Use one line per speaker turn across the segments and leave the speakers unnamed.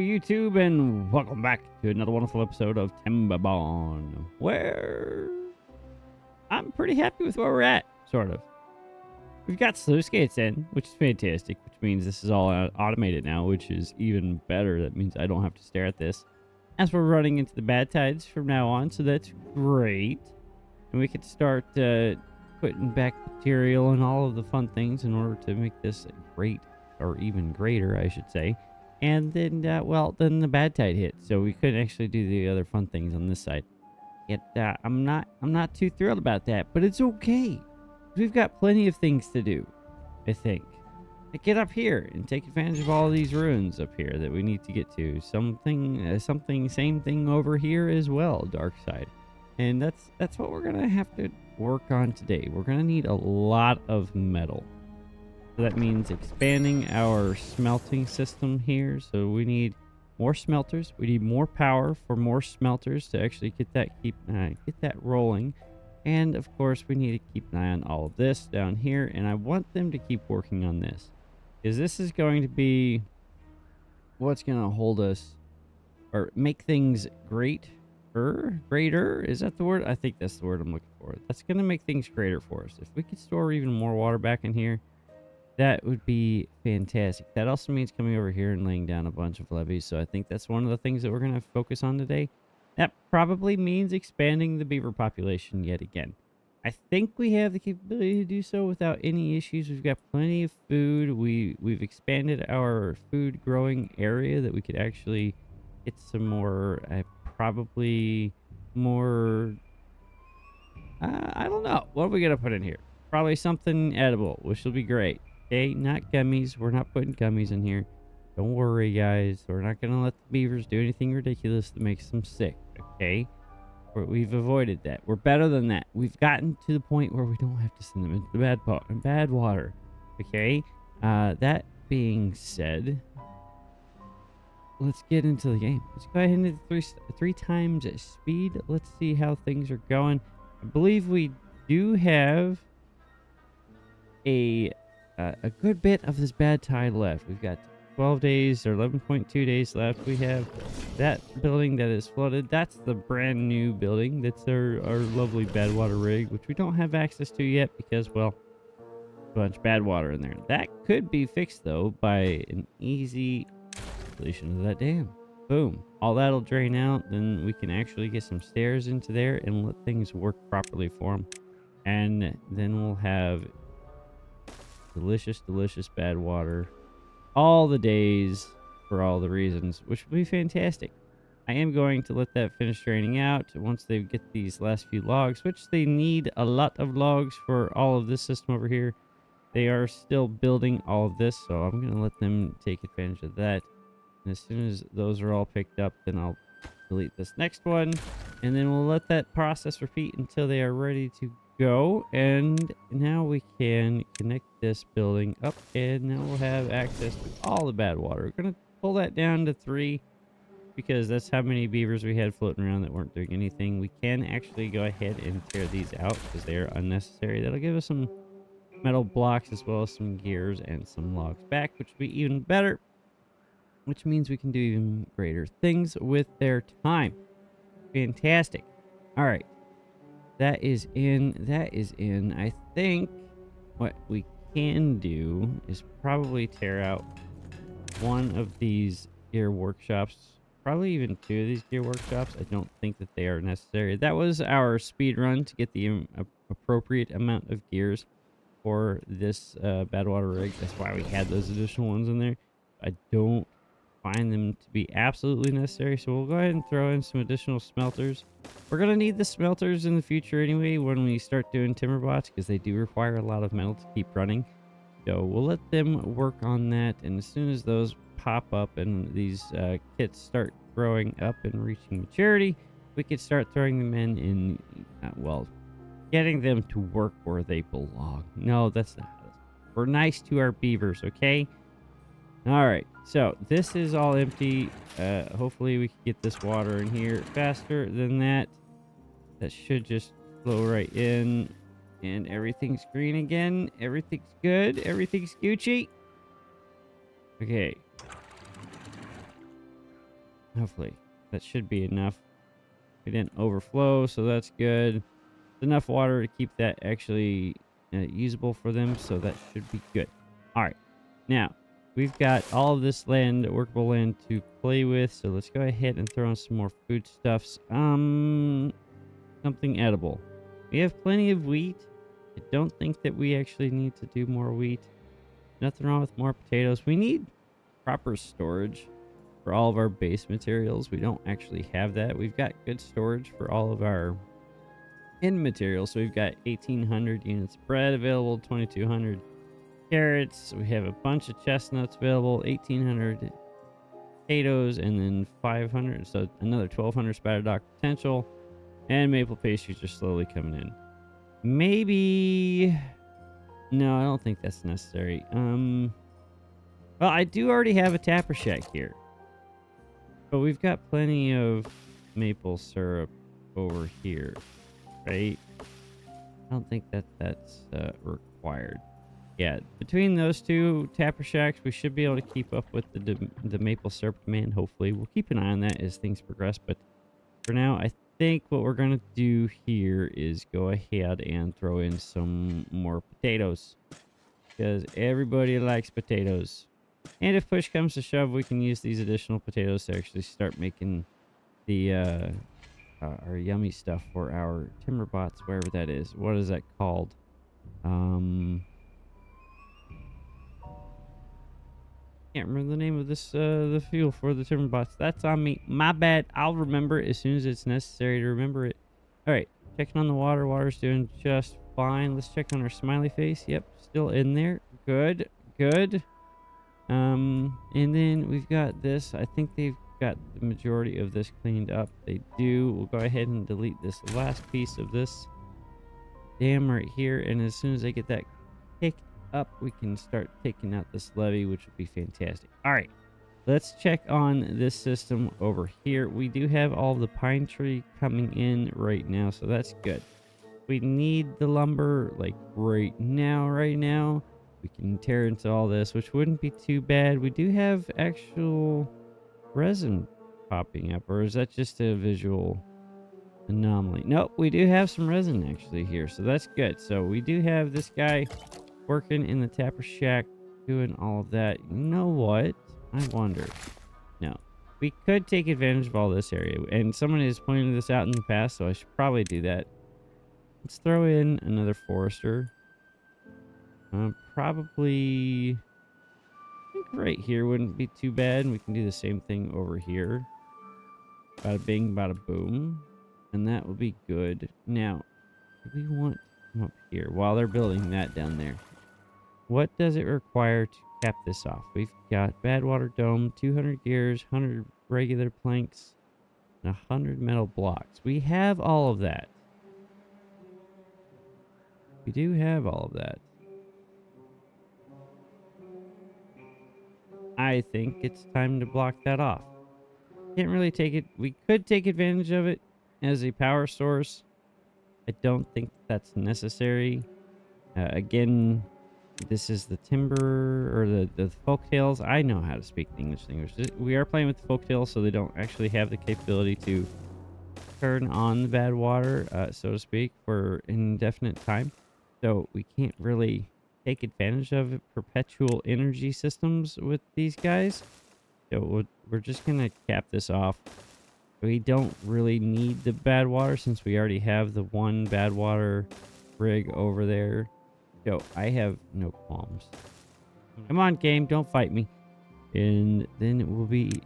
YouTube, and welcome back to another wonderful episode of Timberborn, where I'm pretty happy with where we're at, sort of. We've got sluice gates in, which is fantastic, which means this is all automated now, which is even better. That means I don't have to stare at this. As we're running into the bad tides from now on, so that's great. And we can start uh, putting back material and all of the fun things in order to make this great, or even greater, I should say. And then, uh, well, then the bad tide hit, so we couldn't actually do the other fun things on this side. Yet, uh, I'm not, I'm not too thrilled about that, but it's okay. We've got plenty of things to do, I think. Like get up here and take advantage of all these ruins up here that we need to get to. Something, uh, something, same thing over here as well, dark side. And that's that's what we're gonna have to work on today. We're gonna need a lot of metal. That means expanding our smelting system here. So we need more smelters. We need more power for more smelters to actually get that keep uh, get that rolling. And of course, we need to keep an eye on all of this down here. And I want them to keep working on this. Because this is going to be what's going to hold us or make things great. Er, greater is that the word i think that's the word i'm looking for that's going to make things greater for us if we could store even more water back in here that would be fantastic. That also means coming over here and laying down a bunch of levees. So I think that's one of the things that we're going to focus on today. That probably means expanding the beaver population yet again. I think we have the capability to do so without any issues. We've got plenty of food. We, we've expanded our food growing area that we could actually get some more, uh, probably more, uh, I don't know. What are we going to put in here? Probably something edible, which will be great. Okay, not gummies. We're not putting gummies in here. Don't worry, guys. We're not going to let the beavers do anything ridiculous that makes them sick, okay? We've avoided that. We're better than that. We've gotten to the point where we don't have to send them into the bad, pot, bad water, okay? Uh, that being said, let's get into the game. Let's go ahead and hit three, three times at speed. Let's see how things are going. I believe we do have a uh, a good bit of this bad tide left. We've got 12 days or 11.2 days left. We have that building that is flooded. That's the brand new building. That's our, our lovely bad water rig, which we don't have access to yet because, well, a bunch of bad water in there. That could be fixed, though, by an easy solution of that dam. Boom. All that'll drain out. Then we can actually get some stairs into there and let things work properly for them. And then we'll have delicious, delicious bad water all the days for all the reasons, which would be fantastic. I am going to let that finish draining out once they get these last few logs, which they need a lot of logs for all of this system over here. They are still building all of this, so I'm going to let them take advantage of that. And as soon as those are all picked up, then I'll delete this next one. And then we'll let that process repeat until they are ready to go and now we can connect this building up and now we'll have access to all the bad water. We're gonna pull that down to three because that's how many beavers we had floating around that weren't doing anything. We can actually go ahead and tear these out because they are unnecessary. That'll give us some metal blocks as well as some gears and some logs back which will be even better which means we can do even greater things with their time. Fantastic. All right that is in. That is in. I think what we can do is probably tear out one of these gear workshops. Probably even two of these gear workshops. I don't think that they are necessary. That was our speed run to get the um, appropriate amount of gears for this uh, Badwater rig. That's why we had those additional ones in there. I don't find them to be absolutely necessary. So we'll go ahead and throw in some additional smelters. We're going to need the smelters in the future anyway when we start doing timber bots because they do require a lot of metal to keep running. So we'll let them work on that. And as soon as those pop up and these uh, kits start growing up and reaching maturity, we could start throwing them in in, uh, well, getting them to work where they belong. No, that's not. We're nice to our beavers, okay? All right, so this is all empty. Uh, hopefully we can get this water in here faster than that. That should just flow right in. And everything's green again. Everything's good. Everything's Gucci. Okay. Hopefully. That should be enough. We didn't overflow, so that's good. It's enough water to keep that actually uh, usable for them, so that should be good. All right. Now, we've got all of this land, workable land to play with, so let's go ahead and throw in some more foodstuffs. Um, something edible. We have plenty of wheat. I don't think that we actually need to do more wheat. Nothing wrong with more potatoes. We need proper storage for all of our base materials. We don't actually have that. We've got good storage for all of our end materials. So we've got 1,800 units bread available, 2,200 carrots. We have a bunch of chestnuts available, 1,800 potatoes, and then 500. So another 1,200 Spider potential. And maple pastries are slowly coming in. Maybe... No, I don't think that's necessary. Um... Well, I do already have a tapper shack here. But we've got plenty of maple syrup over here, right? I don't think that that's uh, required. Yeah, between those two tapper shacks, we should be able to keep up with the the maple syrup demand. Hopefully, we'll keep an eye on that as things progress. But for now, I think what we're gonna do here is go ahead and throw in some more potatoes because everybody likes potatoes. And if push comes to shove, we can use these additional potatoes to actually start making the uh, uh, our yummy stuff for our timber bots, wherever that is. What is that called? Um, can't remember the name of this uh, the fuel for the timber bots. That's on me. My bad. I'll remember it as soon as it's necessary to remember it. All right, checking on the water. Water's doing just fine. Let's check on our smiley face. Yep, still in there. Good, good. Um, and then we've got this. I think they've got the majority of this cleaned up. They do. We'll go ahead and delete this last piece of this dam right here. And as soon as they get that kicked up, we can start taking out this levee, which would be fantastic. All right. Let's check on this system over here. We do have all the pine tree coming in right now, so that's good. We need the lumber like right now, right now we can tear into all this, which wouldn't be too bad. We do have actual resin popping up, or is that just a visual anomaly? Nope, we do have some resin actually here, so that's good. So we do have this guy working in the tapper shack doing all of that. You know what? I wonder. No. We could take advantage of all this area, and someone has pointed this out in the past, so I should probably do that. Let's throw in another forester. Uh, probably... I think right here wouldn't be too bad. We can do the same thing over here. Bada bing, bada boom. And that will be good. Now, we want up here while they're building that down there? What does it require to cap this off? We've got Badwater Dome, 200 gears, 100 regular planks, and 100 metal blocks. We have all of that. We do have all of that. I think it's time to block that off. Can't really take it. We could take advantage of it as a power source. I don't think that's necessary. Uh, again, this is the timber or the, the folk tales. I know how to speak the English language. We are playing with the folk tales, so they don't actually have the capability to turn on the bad water, uh, so to speak, for indefinite time. So we can't really take advantage of perpetual energy systems with these guys. So we're just going to cap this off. We don't really need the bad water since we already have the one bad water rig over there. So I have no qualms. Come on, game, don't fight me. And then we'll be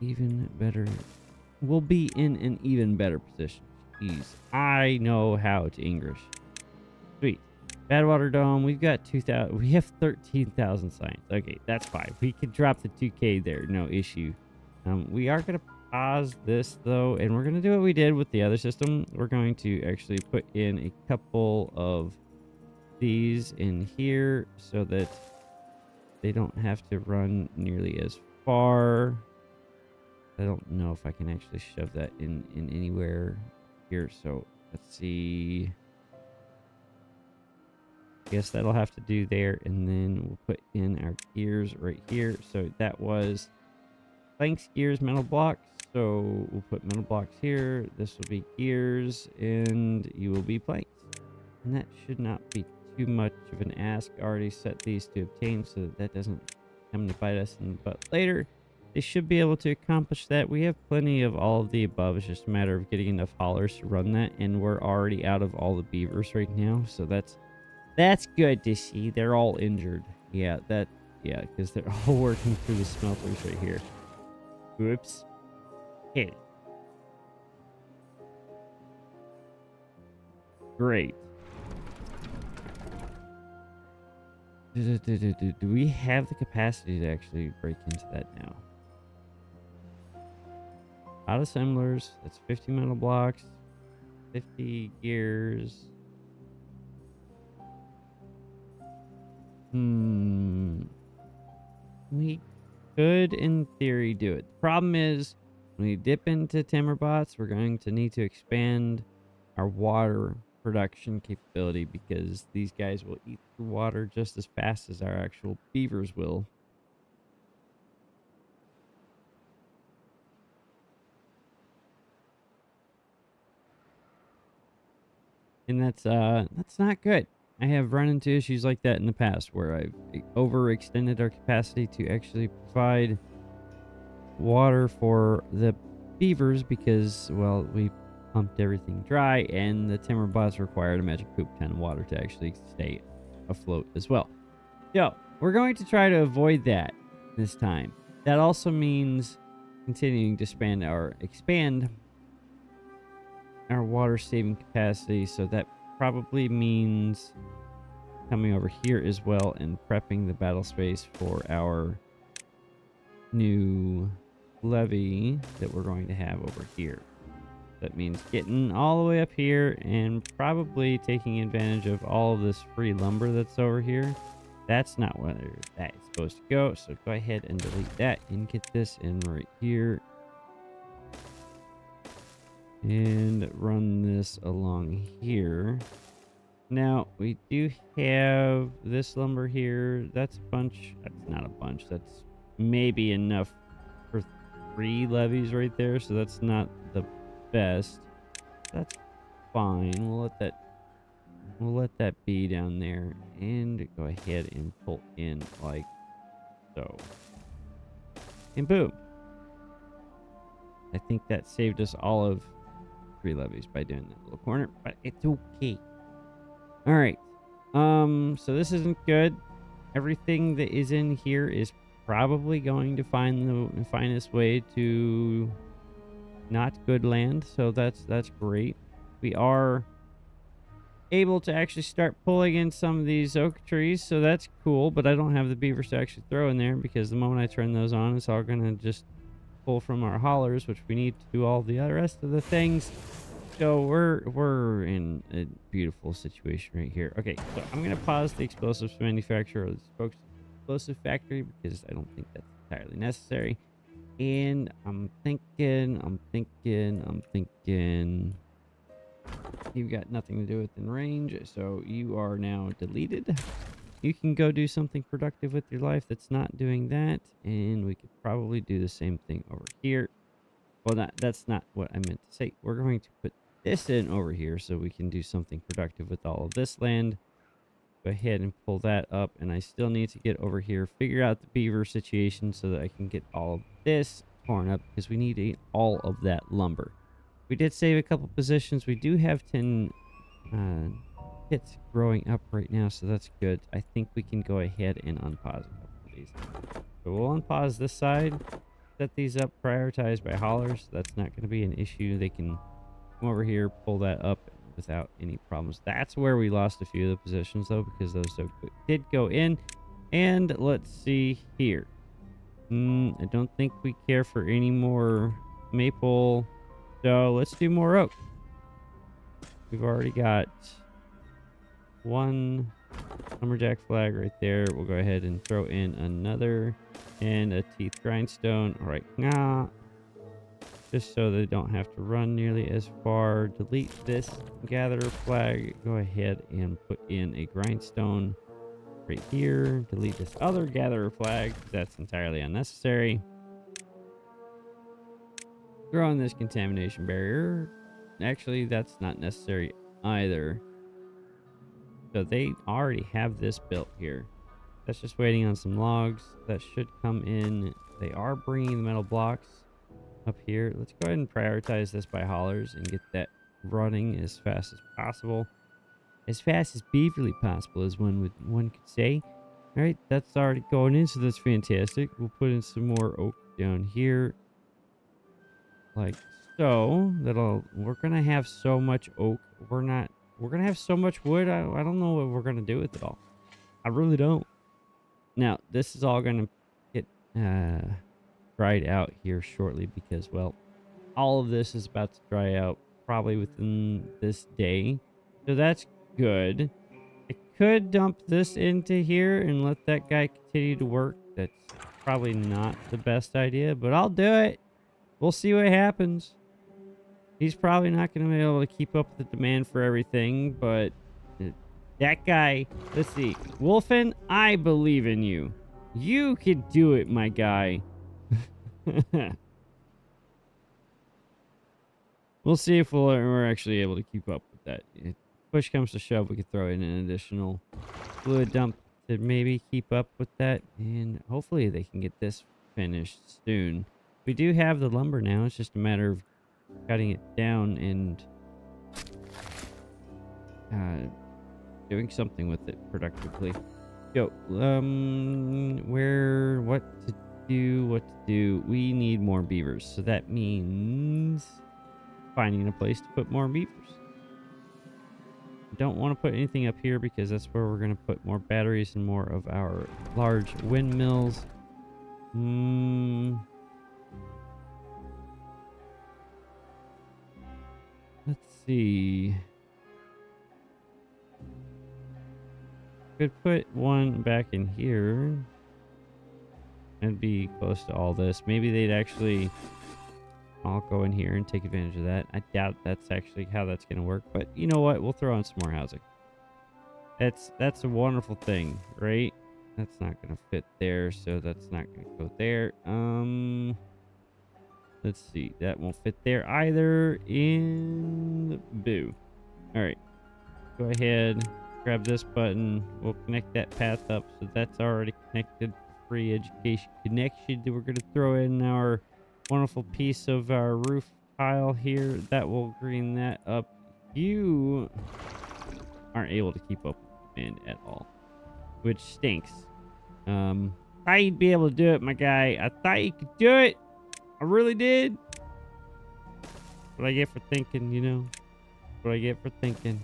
even better. We'll be in an even better position. Jeez, I know how to English. Sweet. Badwater Dome, we've got 2,000. We have 13,000 science. Okay, that's fine. We could drop the 2K there, no issue. Um, we are going to pause this, though, and we're going to do what we did with the other system. We're going to actually put in a couple of these in here so that they don't have to run nearly as far. I don't know if I can actually shove that in, in anywhere here. So let's see guess that'll have to do there. And then we'll put in our gears right here. So that was planks, gears, metal blocks. So we'll put metal blocks here. This will be gears, and you will be planks. And that should not be too much of an ask. Already set these to obtain so that, that doesn't come to bite us in the butt later. They should be able to accomplish that. We have plenty of all of the above. It's just a matter of getting enough haulers to run that. And we're already out of all the beavers right now. So that's that's good to see. They're all injured. Yeah, that yeah, because they're all working through the smelters right here. Whoops. Okay. Great. Do, do, do, do, we have the capacity to actually break into that now? Out of assemblers, that's 50 metal blocks, 50 gears. Hmm. We could, in theory, do it. The problem is, when we dip into Timberbots, we're going to need to expand our water production capability because these guys will eat through water just as fast as our actual beavers will. And that's uh that's not good. I have run into issues like that in the past where I've overextended our capacity to actually provide water for the beavers because well we pumped everything dry, and the Timberbots required a magic poop ton of water to actually stay afloat as well. So, we're going to try to avoid that this time. That also means continuing to expand our expand our water saving capacity, so that probably means coming over here as well and prepping the battle space for our new levee that we're going to have over here. That means getting all the way up here and probably taking advantage of all of this free lumber that's over here. That's not where that's supposed to go. So go ahead and delete that and get this in right here. And run this along here. Now, we do have this lumber here. That's a bunch. That's not a bunch. That's maybe enough for three levees right there. So that's not best. That's fine. We'll let that we'll let that be down there and go ahead and pull in like so. And boom. I think that saved us all of three levees by doing that little corner, but it's okay. All right. Um, so this isn't good. Everything that is in here is probably going to find the find its way to not good land, so that's that's great. We are able to actually start pulling in some of these oak trees, so that's cool, but I don't have the beavers to actually throw in there because the moment I turn those on, it's all going to just pull from our haulers, which we need to do all the rest of the things. So we're we're in a beautiful situation right here. Okay, so I'm gonna pause the explosives manufacturer of the explosive factory because I don't think that's entirely necessary. And I'm thinking, I'm thinking, I'm thinking. You've got nothing to do within range, so you are now deleted. You can go do something productive with your life that's not doing that, and we could probably do the same thing over here. Well, that, that's not what I meant to say. We're going to put this in over here so we can do something productive with all of this land. Go ahead and pull that up, and I still need to get over here, figure out the beaver situation so that I can get all of this torn up because we need all of that lumber. We did save a couple positions. We do have 10 uh, hits growing up right now, so that's good. I think we can go ahead and unpause a couple of these. So we'll unpause this side, set these up prioritized by haulers. That's not going to be an issue. They can come over here, pull that up without any problems. That's where we lost a few of the positions, though, because those did go in. And let's see here. Mm, I don't think we care for any more maple. So let's do more oak. We've already got one lumberjack flag right there. We'll go ahead and throw in another and a teeth grindstone right now. Just so they don't have to run nearly as far. Delete this gatherer flag. Go ahead and put in a grindstone right here. Delete this other gatherer flag. That's entirely unnecessary. throw in this contamination barrier. Actually, that's not necessary either. So they already have this built here. That's just waiting on some logs that should come in. They are bringing the metal blocks up here. Let's go ahead and prioritize this by haulers and get that running as fast as possible. As fast as beaverly possible, as one would one could say. All right, that's already going in, so that's fantastic. We'll put in some more oak down here, like so. That'll. We're gonna have so much oak. We're not. We're gonna have so much wood. I, I don't know what we're gonna do with it all. I really don't. Now this is all gonna get uh, dried out here shortly because well, all of this is about to dry out probably within this day, so that's good I could dump this into here and let that guy continue to work. That's probably not the best idea, but I'll do it. We'll see what happens. He's probably not going to be able to keep up with the demand for everything, but that guy, let's see. Wolfen, I believe in you. You can do it, my guy. we'll see if we we are actually able to keep up with that. It, push comes to shove, we could throw in an additional fluid dump to maybe keep up with that. And hopefully they can get this finished soon. We do have the lumber now. It's just a matter of cutting it down and uh, doing something with it productively. Yo, um, where, what to do, what to do. We need more beavers. So that means finding a place to put more beavers don't want to put anything up here because that's where we're going to put more batteries and more of our large windmills. Hmm. Let's see. Could put one back in here. And be close to all this. Maybe they'd actually I'll go in here and take advantage of that. I doubt that's actually how that's going to work, but you know what? We'll throw in some more housing. That's that's a wonderful thing, right? That's not going to fit there, so that's not going to go there. Um, let's see. That won't fit there either. In boo. All right. Go ahead, grab this button. We'll connect that path up, so that's already connected. Free education connection. We're going to throw in our wonderful piece of our roof tile here. That will green that up. You aren't able to keep up with at all, which stinks. Um, I thought you'd be able to do it, my guy. I thought you could do it. I really did. What I get for thinking, you know? What I get for thinking.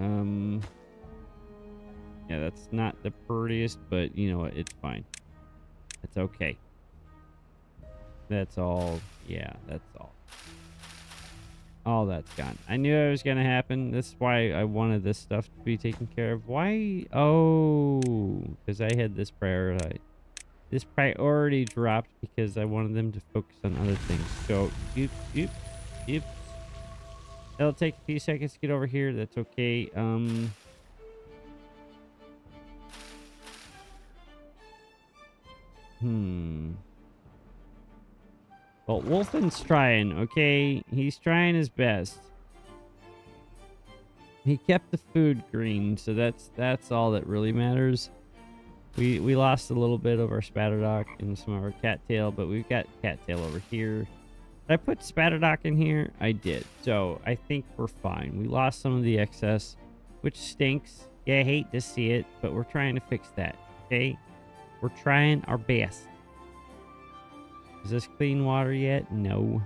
Um, yeah, that's not the prettiest, but you know what? It's fine. It's okay. That's all. Yeah, that's all. All that's gone. I knew it was going to happen. That's why I wanted this stuff to be taken care of. Why? Oh, because I had this priority. This priority dropped because I wanted them to focus on other things. So, yep, yep, yep. It'll take a few seconds to get over here. That's okay. Um... Hmm. But Wolfen's trying, okay? He's trying his best. He kept the food green, so that's that's all that really matters. We we lost a little bit of our Spatterdock and some of our cattail, but we've got cattail over here. Did I put Spatterdock in here? I did. So I think we're fine. We lost some of the excess, which stinks. Yeah, I hate to see it, but we're trying to fix that, okay? We're trying our best. Is this clean water yet? No.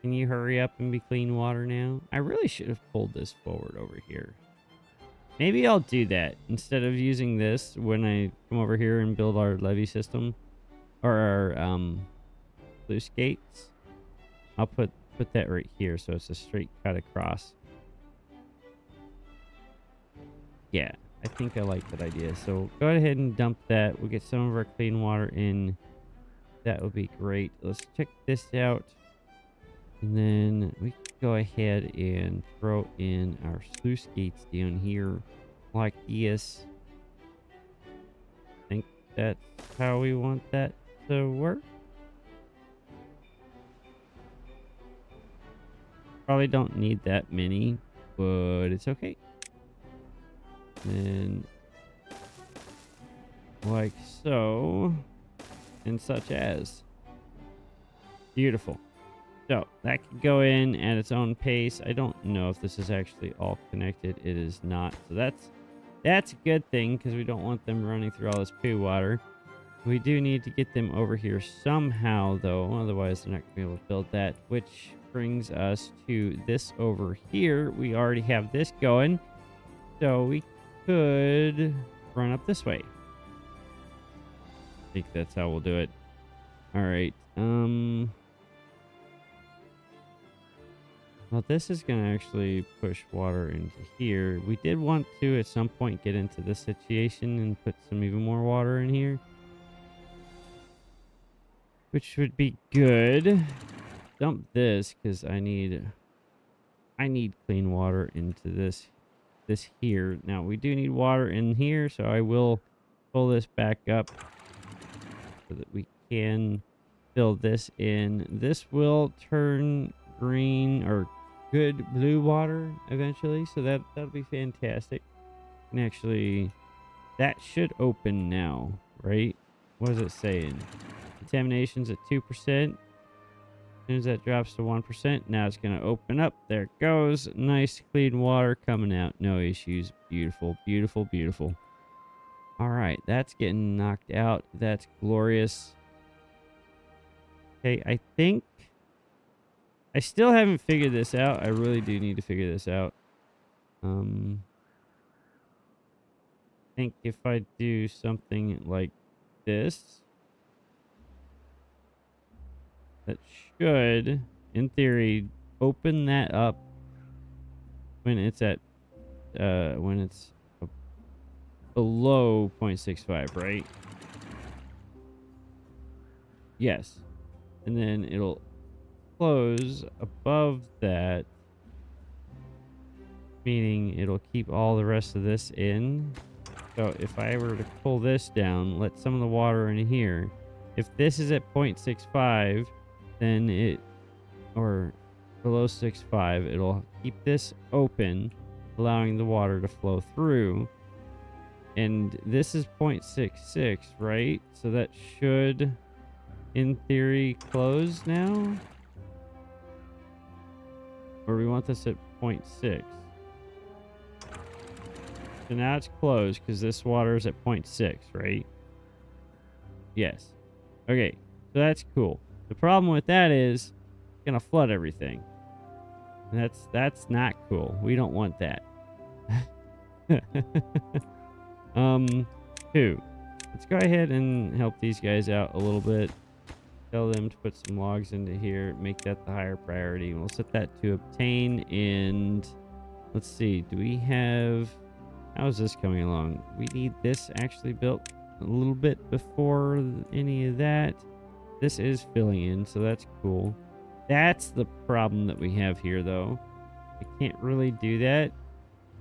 Can you hurry up and be clean water now? I really should have pulled this forward over here. Maybe I'll do that instead of using this when I come over here and build our levee system or our um, sluice gates. I'll put put that right here so it's a straight cut across. Yeah, I think I like that idea. So go ahead and dump that. We'll get some of our clean water in. That would be great. Let's check this out. And then we go ahead and throw in our sluice gates down here like this. I think that's how we want that to work. Probably don't need that many, but it's okay. And like so, and such as. Beautiful. So that can go in at its own pace. I don't know if this is actually all connected. It is not. So that's that's a good thing because we don't want them running through all this poo water. We do need to get them over here somehow, though. Otherwise, they're not to be able to build that. Which brings us to this over here. We already have this going. So we could run up this way. I think that's how we'll do it. All right. Um... Well, this is going to actually push water into here. We did want to, at some point, get into this situation and put some even more water in here. Which would be good. Dump this, because I need... I need clean water into this this here. Now, we do need water in here, so I will pull this back up so that we can fill this in. This will turn green or good blue water eventually, so that that'll be fantastic. And actually, that should open now, right? What is it saying? Contamination's at 2%. As soon as that drops to 1%, now it's going to open up. There it goes. Nice clean water coming out. No issues. Beautiful, beautiful, beautiful. All right, that's getting knocked out. That's glorious. Okay, I think I still haven't figured this out. I really do need to figure this out. Um, I think if I do something like this, that should, in theory, open that up when it's at, uh, when it's below 0.65, right? Yes. And then it'll close above that, meaning it'll keep all the rest of this in. So if I were to pull this down, let some of the water in here, if this is at 0.65, then it, or below 6.5, it'll keep this open, allowing the water to flow through. And this is 0.66, right? So that should, in theory, close now? Or we want this at 0.6. So now it's closed because this water is at 0.6, right? Yes. Okay, so that's cool. The problem with that is gonna flood everything. And that's that's not cool. We don't want that. um, two. Let's go ahead and help these guys out a little bit. Tell them to put some logs into here. Make that the higher priority. We'll set that to obtain. And let's see. Do we have... How is this coming along? We need this actually built a little bit before any of that. This is filling in, so that's cool. That's the problem that we have here, though. I can't really do that.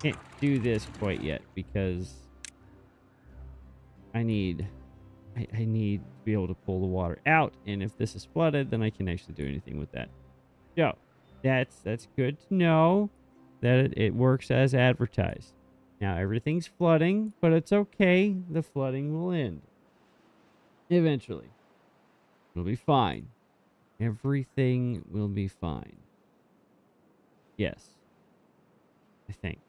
Can't do this quite yet because I need I, I need to be able to pull the water out. And if this is flooded, then I can actually do anything with that. So that's that's good to know that it, it works as advertised. Now everything's flooding, but it's okay. The flooding will end. Eventually. It'll be fine. Everything will be fine. Yes. I think.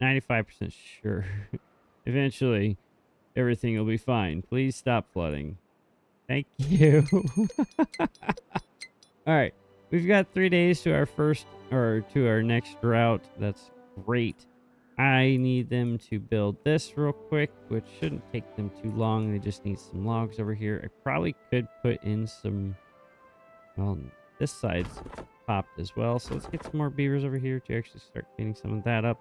95% sure. Eventually, everything will be fine. Please stop flooding. Thank you. All right. We've got three days to our first or to our next route. That's great. I need them to build this real quick, which shouldn't take them too long. They just need some logs over here. I probably could put in some, well, this side's popped as well. So let's get some more beavers over here to actually start cleaning some of that up.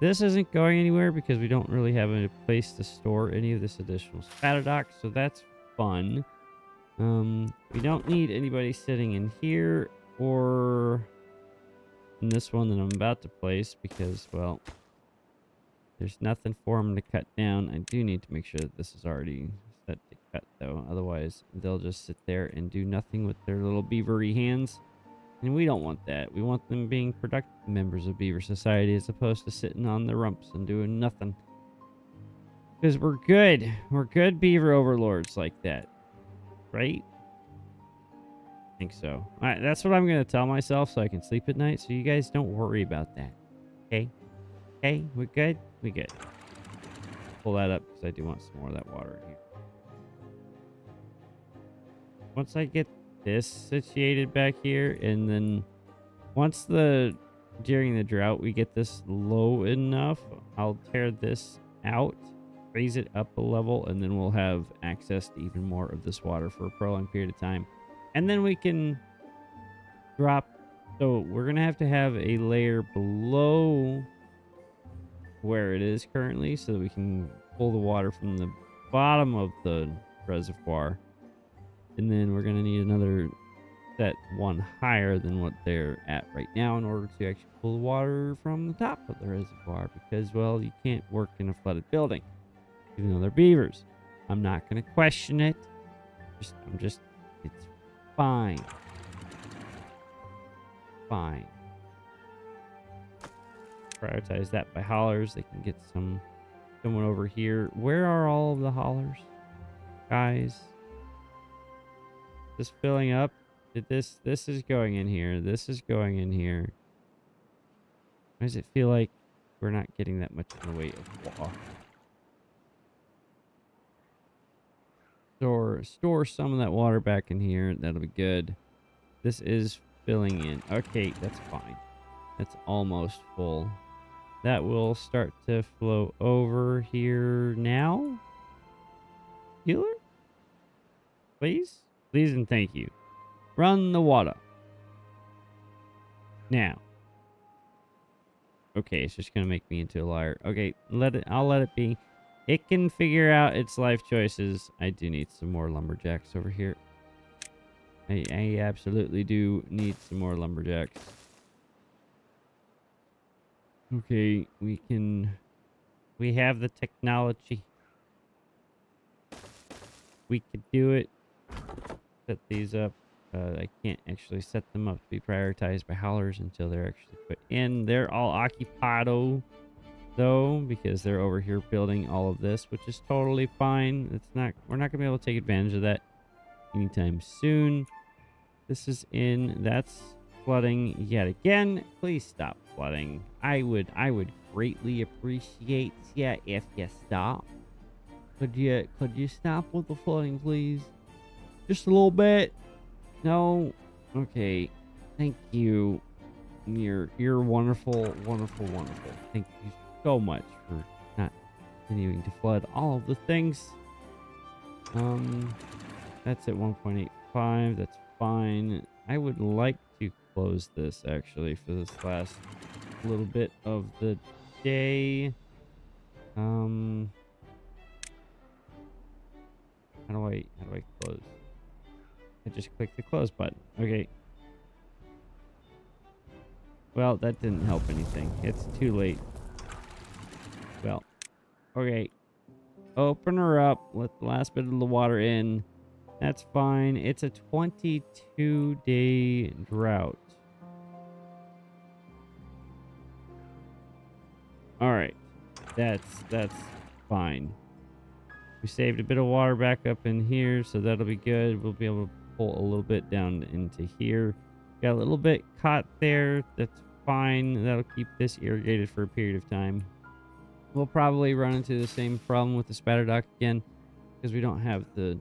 This isn't going anywhere because we don't really have a place to store any of this additional spatterdock, so that's fun. Um, we don't need anybody sitting in here or in this one that I'm about to place because, well, there's nothing for them to cut down. I do need to make sure that this is already set to cut, though. Otherwise, they'll just sit there and do nothing with their little beavery hands. And we don't want that. We want them being productive members of Beaver Society as opposed to sitting on their rumps and doing nothing. Because we're good. We're good beaver overlords like that. Right? I think so. All right, that's what I'm going to tell myself so I can sleep at night. So you guys don't worry about that. Okay? Okay? We're good? We good. Pull that up because I do want some more of that water here. Once I get this situated back here and then once the during the drought we get this low enough, I'll tear this out raise it up a level, and then we'll have access to even more of this water for a prolonged period of time. And then we can drop. So we're to have to have a layer below where it is currently so that we can pull the water from the bottom of the reservoir. And then we're going to need another set one higher than what they're at right now in order to actually pull the water from the top of the reservoir because, well, you can't work in a flooded building even though they're beavers. I'm not going to question it. Just, I'm just, it's fine. Fine. Prioritize that by haulers. They can get some, someone over here. Where are all of the haulers? Guys. This filling up. Did this, this is going in here. This is going in here. Why does it feel like we're not getting that much in the way of water? store store some of that water back in here. That'll be good. This is filling in. Okay, that's fine. That's almost full. That will start to flow over here now. Healer? Please? Please and thank you. Run the water. Now. Okay, it's just gonna make me into a liar. Okay, let it I'll let it be. It can figure out its life choices. I do need some more lumberjacks over here. I, I absolutely do need some more lumberjacks. Okay, we can... We have the technology. We could do it. Set these up. Uh, I can't actually set them up to be prioritized by haulers until they're actually put in. They're all occupado though because they're over here building all of this which is totally fine it's not we're not gonna be able to take advantage of that anytime soon this is in that's flooding yet again. Please stop flooding. I would i would greatly appreciate yeah if you stop. Could you could you stop with the flooding please? Just a little bit. No? Okay. Thank you. You're you're wonderful wonderful wonderful. Thank you so much for not continuing to flood all of the things. Um, that's at 1.85. That's fine. I would like close this actually for this last little bit of the day. Um, how do I how do I close? I just click the close button. Okay. Well, that didn't help anything. It's too late. Well, okay. Open her up. Let the last bit of the water in. That's fine. It's a 22 day drought. All right. That's that's fine. We saved a bit of water back up in here, so that'll be good. We'll be able to pull a little bit down into here. Got a little bit caught there. That's fine. That'll keep this irrigated for a period of time. We'll probably run into the same problem with the spatter dock again because we don't have the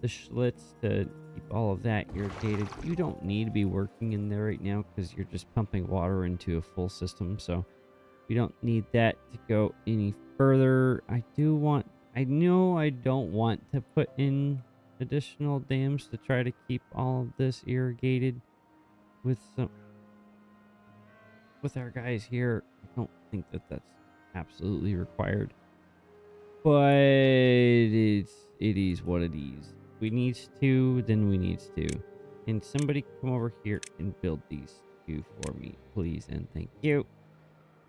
the Schlitz to keep all of that irrigated. You don't need to be working in there right now because you're just pumping water into a full system. So we don't need that to go any further. I do want, I know I don't want to put in additional dams to try to keep all of this irrigated with some, with our guys here. I don't think that that's absolutely required. But it's it is what it is. We need to, then we need to. Can somebody come over here and build these two for me, please? And thank you.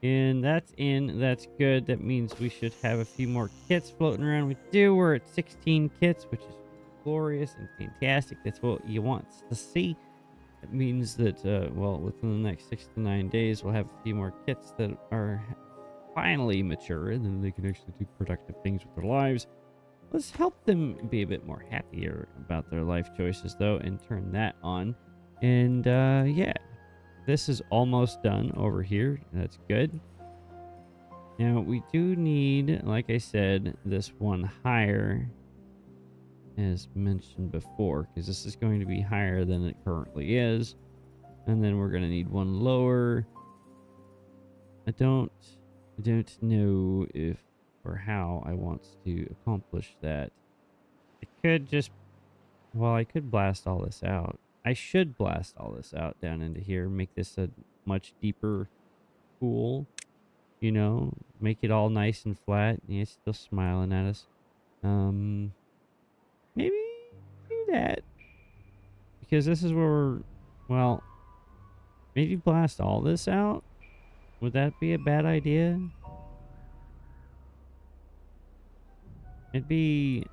And that's in. That's good. That means we should have a few more kits floating around. We do. We're at 16 kits, which is glorious and fantastic. That's what you want to see. it means that, uh, well, within the next six to nine days, we'll have a few more kits that are finally mature, and then they can actually do productive things with their lives. Let's help them be a bit more happier about their life choices, though, and turn that on. And uh, yeah, this is almost done over here. That's good. Now, we do need, like I said, this one higher, as mentioned before, because this is going to be higher than it currently is. And then we're going to need one lower. I don't, I don't know if or how I want to accomplish that. I could just, well, I could blast all this out. I should blast all this out down into here, make this a much deeper pool, you know, make it all nice and flat. It's still smiling at us. Um, maybe do that because this is where we're, well, maybe blast all this out. Would that be a bad idea? It'd be,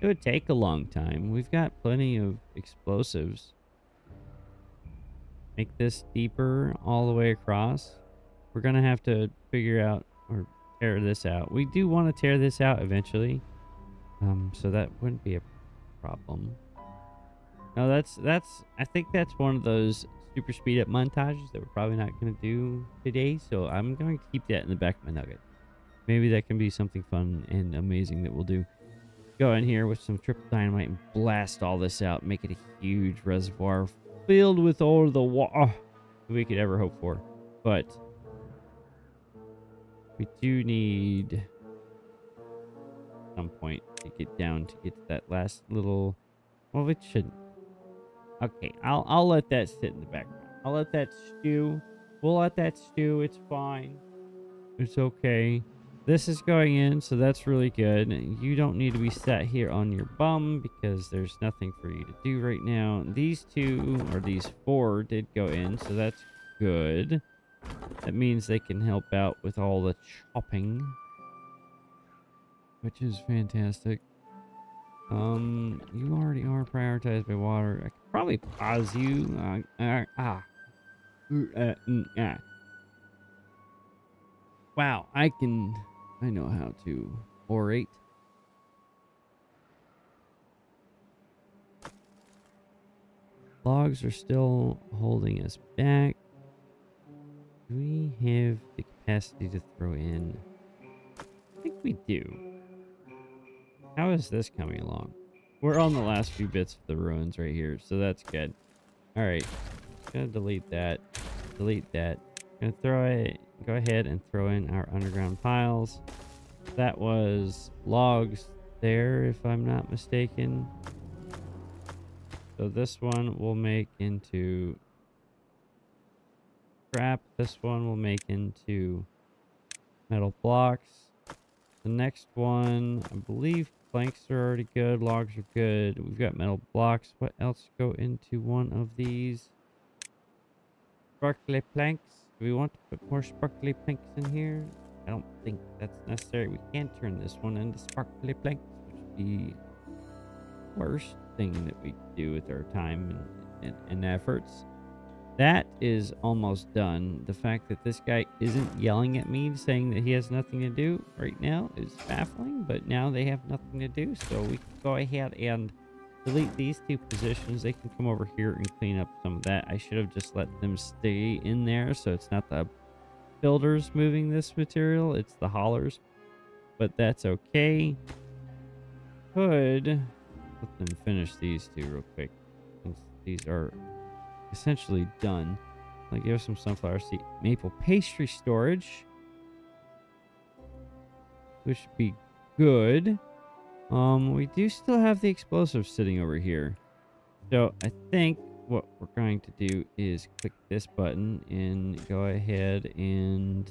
it would take a long time. We've got plenty of explosives. Make this deeper all the way across. We're going to have to figure out or tear this out. We do want to tear this out eventually. Um, so that wouldn't be a problem. No, that's, that's, I think that's one of those super speed up montages that we're probably not going to do today. So I'm going to keep that in the back of my nugget. Maybe that can be something fun and amazing that we'll do. Go in here with some triple dynamite and blast all this out. Make it a huge reservoir filled with all the water uh, we could ever hope for. But we do need some point to get down to get to that last little. Well, it shouldn't. Okay, I'll I'll let that sit in the background. I'll let that stew. We'll let that stew. It's fine. It's okay. This is going in, so that's really good. You don't need to be sat here on your bum because there's nothing for you to do right now. These two, or these four, did go in, so that's good. That means they can help out with all the chopping. Which is fantastic. Um, you already are prioritized by water. I could probably pause you. Uh, uh, ah. Uh, mm, ah. Wow, I can I know how to orate. Logs are still holding us back. Do we have the capacity to throw in? I think we do. How is this coming along? We're on the last few bits of the ruins right here, so that's good. Alright, gonna delete that. Delete that. Gonna throw it go ahead and throw in our underground piles. That was logs there, if I'm not mistaken. So this one will make into scrap. This one will make into metal blocks. The next one, I believe planks are already good. Logs are good. We've got metal blocks. What else go into one of these? Sparkly planks. Do we want to put more sparkly planks in here? I don't think that's necessary. We can turn this one into sparkly planks, which would be worst thing that we do with our time and, and, and efforts. That is almost done. The fact that this guy isn't yelling at me saying that he has nothing to do right now is baffling, but now they have nothing to do, so we can go ahead and delete these two positions. They can come over here and clean up some of that. I should have just let them stay in there so it's not the builders moving this material. It's the haulers. But that's okay. Could let them finish these two real quick. Since these are essentially done. I'll give some sunflower seed maple pastry storage. Which should be good. Um, we do still have the explosives sitting over here. So I think what we're going to do is click this button and go ahead and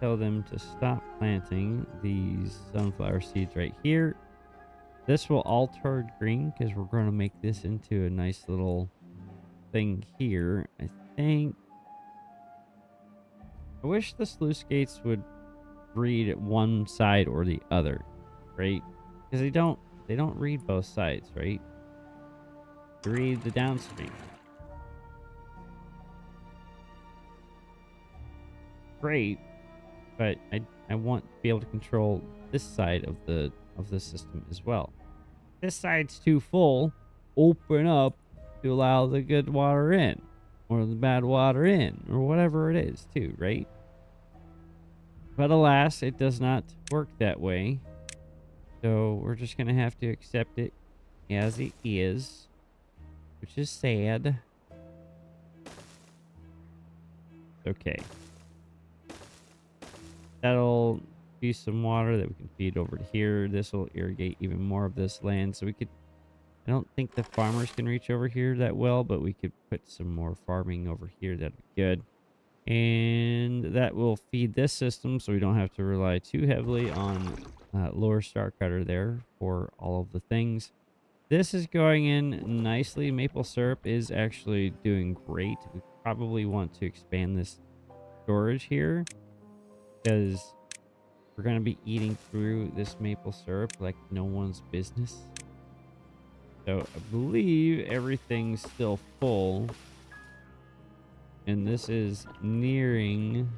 tell them to stop planting these sunflower seeds right here. This will all turn green because we're going to make this into a nice little thing here. I think. I wish the sluice gates would read one side or the other, right? Because they don't they don't read both sides, right? read the downstream. Great, but I I want to be able to control this side of the of the system as well. This side's too full. Open up to allow the good water in, or the bad water in, or whatever it is, too, right? But alas, it does not work that way. So we're just gonna have to accept it as it is, which is sad. Okay. That'll be some water that we can feed over to here. This will irrigate even more of this land. So we could, I don't think the farmers can reach over here that well, but we could put some more farming over here. That'd be good. And that will feed this system so we don't have to rely too heavily on uh, lower star cutter there for all of the things. This is going in nicely. Maple syrup is actually doing great. We probably want to expand this storage here because we're going to be eating through this maple syrup like no one's business. So I believe everything's still full. And this is nearing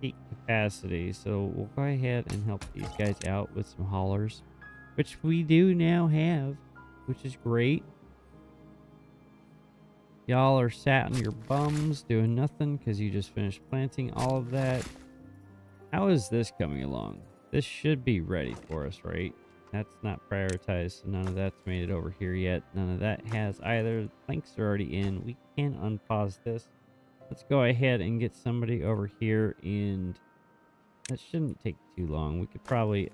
peak capacity. So we'll go ahead and help these guys out with some haulers. Which we do now have. Which is great. Y'all are sat on your bums doing nothing because you just finished planting all of that. How is this coming along? This should be ready for us, right? That's not prioritized, so none of that's made it over here yet. None of that has either. Planks are already in. We can unpause this. Let's go ahead and get somebody over here and that shouldn't take too long. We could probably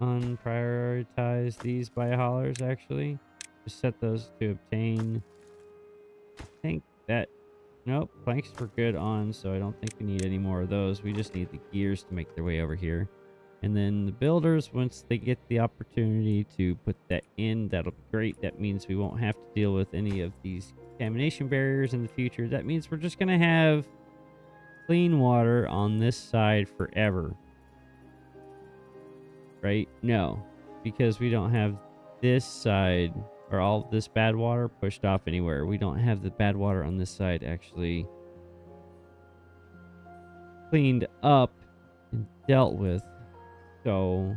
unprioritize these by haulers actually. Just set those to obtain I think that, nope, planks were good on, so I don't think we need any more of those. We just need the gears to make their way over here. And then the builders, once they get the opportunity to put that in, that'll be great. That means we won't have to deal with any of these contamination barriers in the future. That means we're just going to have clean water on this side forever. Right? No, because we don't have this side or all this bad water pushed off anywhere. We don't have the bad water on this side actually cleaned up and dealt with. So,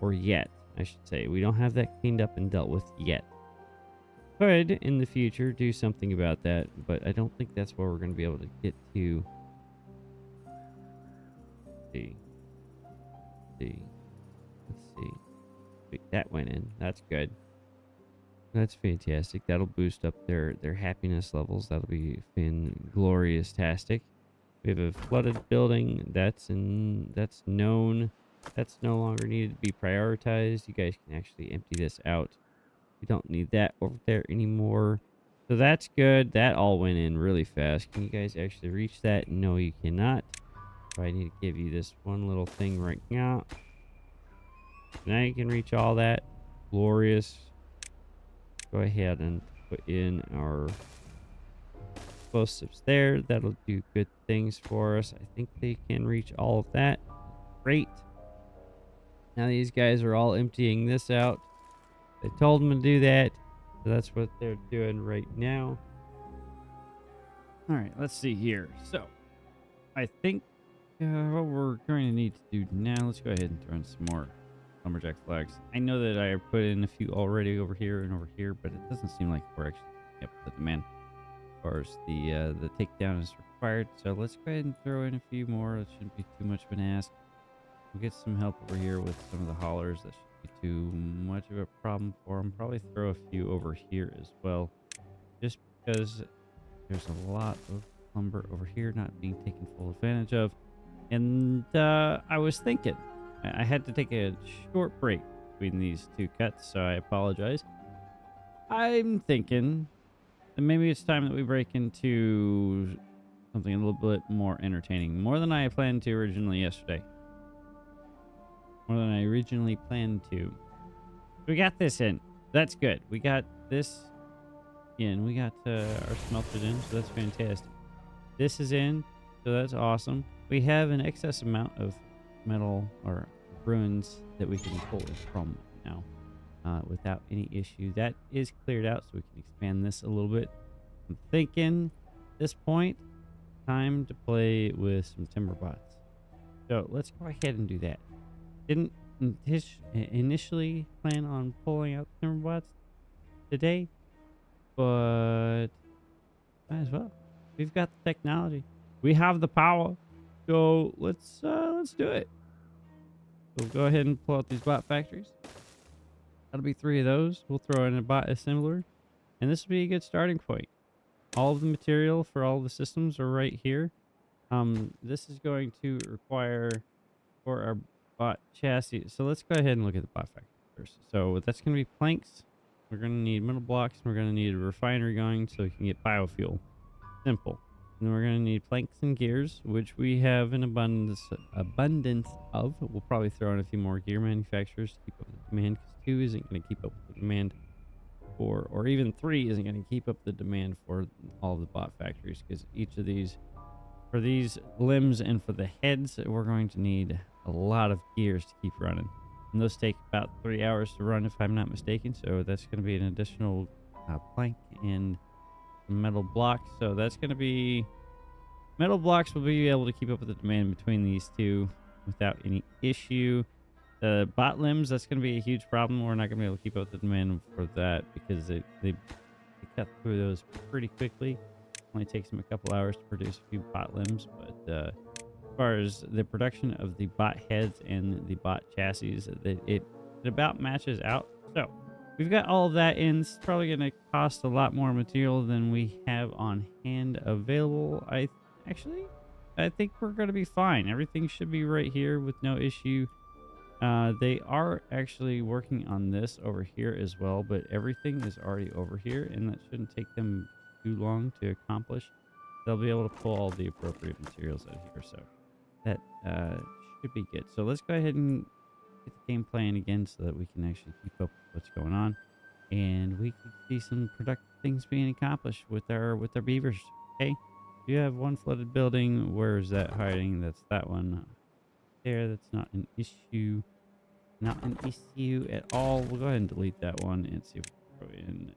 or yet, I should say. We don't have that cleaned up and dealt with yet. Could, in the future, do something about that, but I don't think that's where we're going to be able to get to. Let's see. Let's see. Let's see. Wait, that went in. That's good. That's fantastic. That'll boost up their their happiness levels. That'll be fin glorious tastic. We have a flooded building. That's in that's known. That's no longer needed to be prioritized. You guys can actually empty this out. We don't need that over there anymore. So that's good. That all went in really fast. Can you guys actually reach that? No, you cannot. So I need to give you this one little thing right now. Now you can reach all that. Glorious go ahead and put in our explosives there. That'll do good things for us. I think they can reach all of that. Great. Now these guys are all emptying this out. They told them to do that. So that's what they're doing right now. All right, let's see here. So I think uh, what we're going to need to do now, let's go ahead and throw in some more lumberjack flags. I know that I put in a few already over here and over here, but it doesn't seem like we're actually up to the demand as far as the uh, the takedown is required. So let's go ahead and throw in a few more. It shouldn't be too much of an ask. We'll get some help over here with some of the haulers. That shouldn't be too much of a problem for them. Probably throw a few over here as well, just because there's a lot of lumber over here not being taken full advantage of. And uh, I was thinking I had to take a short break between these two cuts, so I apologize. I'm thinking that maybe it's time that we break into something a little bit more entertaining. More than I planned to originally yesterday. More than I originally planned to. We got this in. That's good. We got this in. We got uh, our smelted in, so that's fantastic. This is in, so that's awesome. We have an excess amount of metal or ruins that we can pull from now. uh, without any issue. That is cleared out, so we can expand this a little bit. I'm thinking this point, time to play with some Timberbots. So let's go ahead and do that. Didn't initially plan on pulling out Timberbots today, but might as well. We've got the technology. We have the power. So let's uh, let's do it. We'll go ahead and pull out these bot factories. That'll be three of those. We'll throw in a bot assembler, and this will be a good starting point. All of the material for all the systems are right here. Um, this is going to require for our bot chassis. So let's go ahead and look at the bot factory first. So that's going to be planks. We're going to need metal blocks. And We're going to need a refinery going so we can get biofuel. Simple. And we're going to need planks and gears, which we have an abundance abundance of. We'll probably throw in a few more gear manufacturers to keep up the demand, because two isn't going to keep up with the demand for, or even three isn't going to keep up the demand for all the bot factories, because each of these, for these limbs and for the heads, we're going to need a lot of gears to keep running. And those take about three hours to run, if I'm not mistaken. So that's going to be an additional uh, plank and metal blocks. So that's going to be metal blocks will be able to keep up with the demand between these two without any issue. The bot limbs, that's going to be a huge problem. We're not going to be able to keep up with the demand for that because they, they, they cut through those pretty quickly. Only takes them a couple hours to produce a few bot limbs, but uh, as far as the production of the bot heads and the bot chassis, it, it, about matches out. So We've got all of that in. It's probably going to cost a lot more material than we have on hand available. I actually, I think we're going to be fine. Everything should be right here with no issue. Uh, they are actually working on this over here as well, but everything is already over here, and that shouldn't take them too long to accomplish. They'll be able to pull all the appropriate materials out here, so that uh, should be good. So let's go ahead and get the game playing again so that we can actually keep up with what's going on and we can see some productive things being accomplished with our with our beavers. Okay you have one flooded building. Where is that hiding? That's that one. There that's not an issue. Not an issue at all. We'll go ahead and delete that one and see if we throw in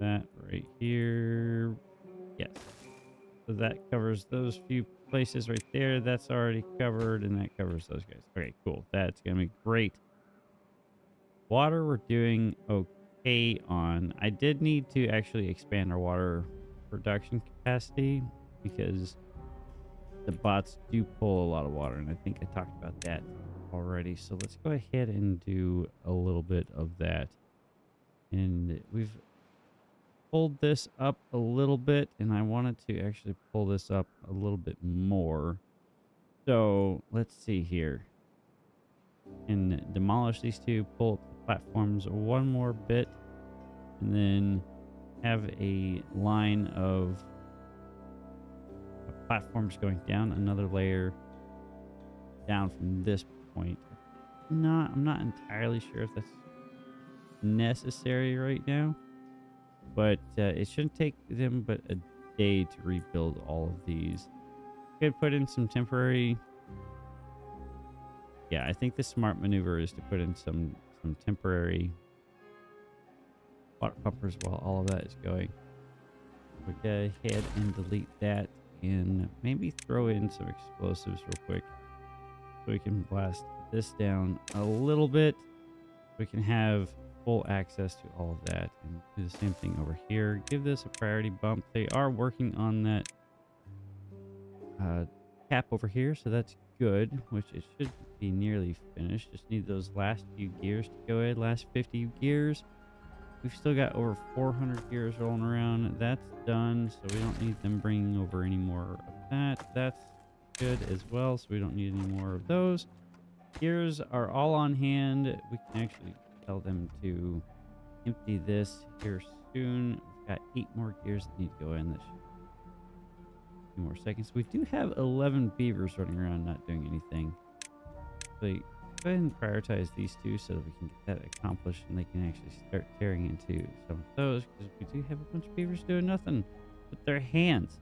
that right here yes so that covers those few places right there. That's already covered, and that covers those guys. Okay, cool. That's going to be great. Water we're doing okay on. I did need to actually expand our water production capacity because the bots do pull a lot of water, and I think I talked about that already. So let's go ahead and do a little bit of that. And we've pulled this up a little bit and I wanted to actually pull this up a little bit more. So let's see here. And demolish these two, pull up the platforms one more bit, and then have a line of platforms going down another layer down from this point. Not, I'm not entirely sure if that's necessary right now but uh, it shouldn't take them but a day to rebuild all of these. Could put in some temporary. Yeah, I think the smart maneuver is to put in some some temporary water pumpers while all of that is going. We go ahead and delete that and maybe throw in some explosives real quick so we can blast this down a little bit. We can have full access to all of that and do the same thing over here. Give this a priority bump. They are working on that uh, cap over here, so that's good, which it should be nearly finished. Just need those last few gears to go ahead. Last 50 gears. We've still got over 400 gears rolling around. That's done, so we don't need them bringing over any more of that. That's good as well, so we don't need any more of those. Gears are all on hand. We can actually tell them to empty this here soon. We've got eight more gears that need to go in. This few more seconds. We do have 11 beavers running around not doing anything. So go ahead and prioritize these two so that we can get that accomplished and they can actually start tearing into some of those because we do have a bunch of beavers doing nothing with their hands.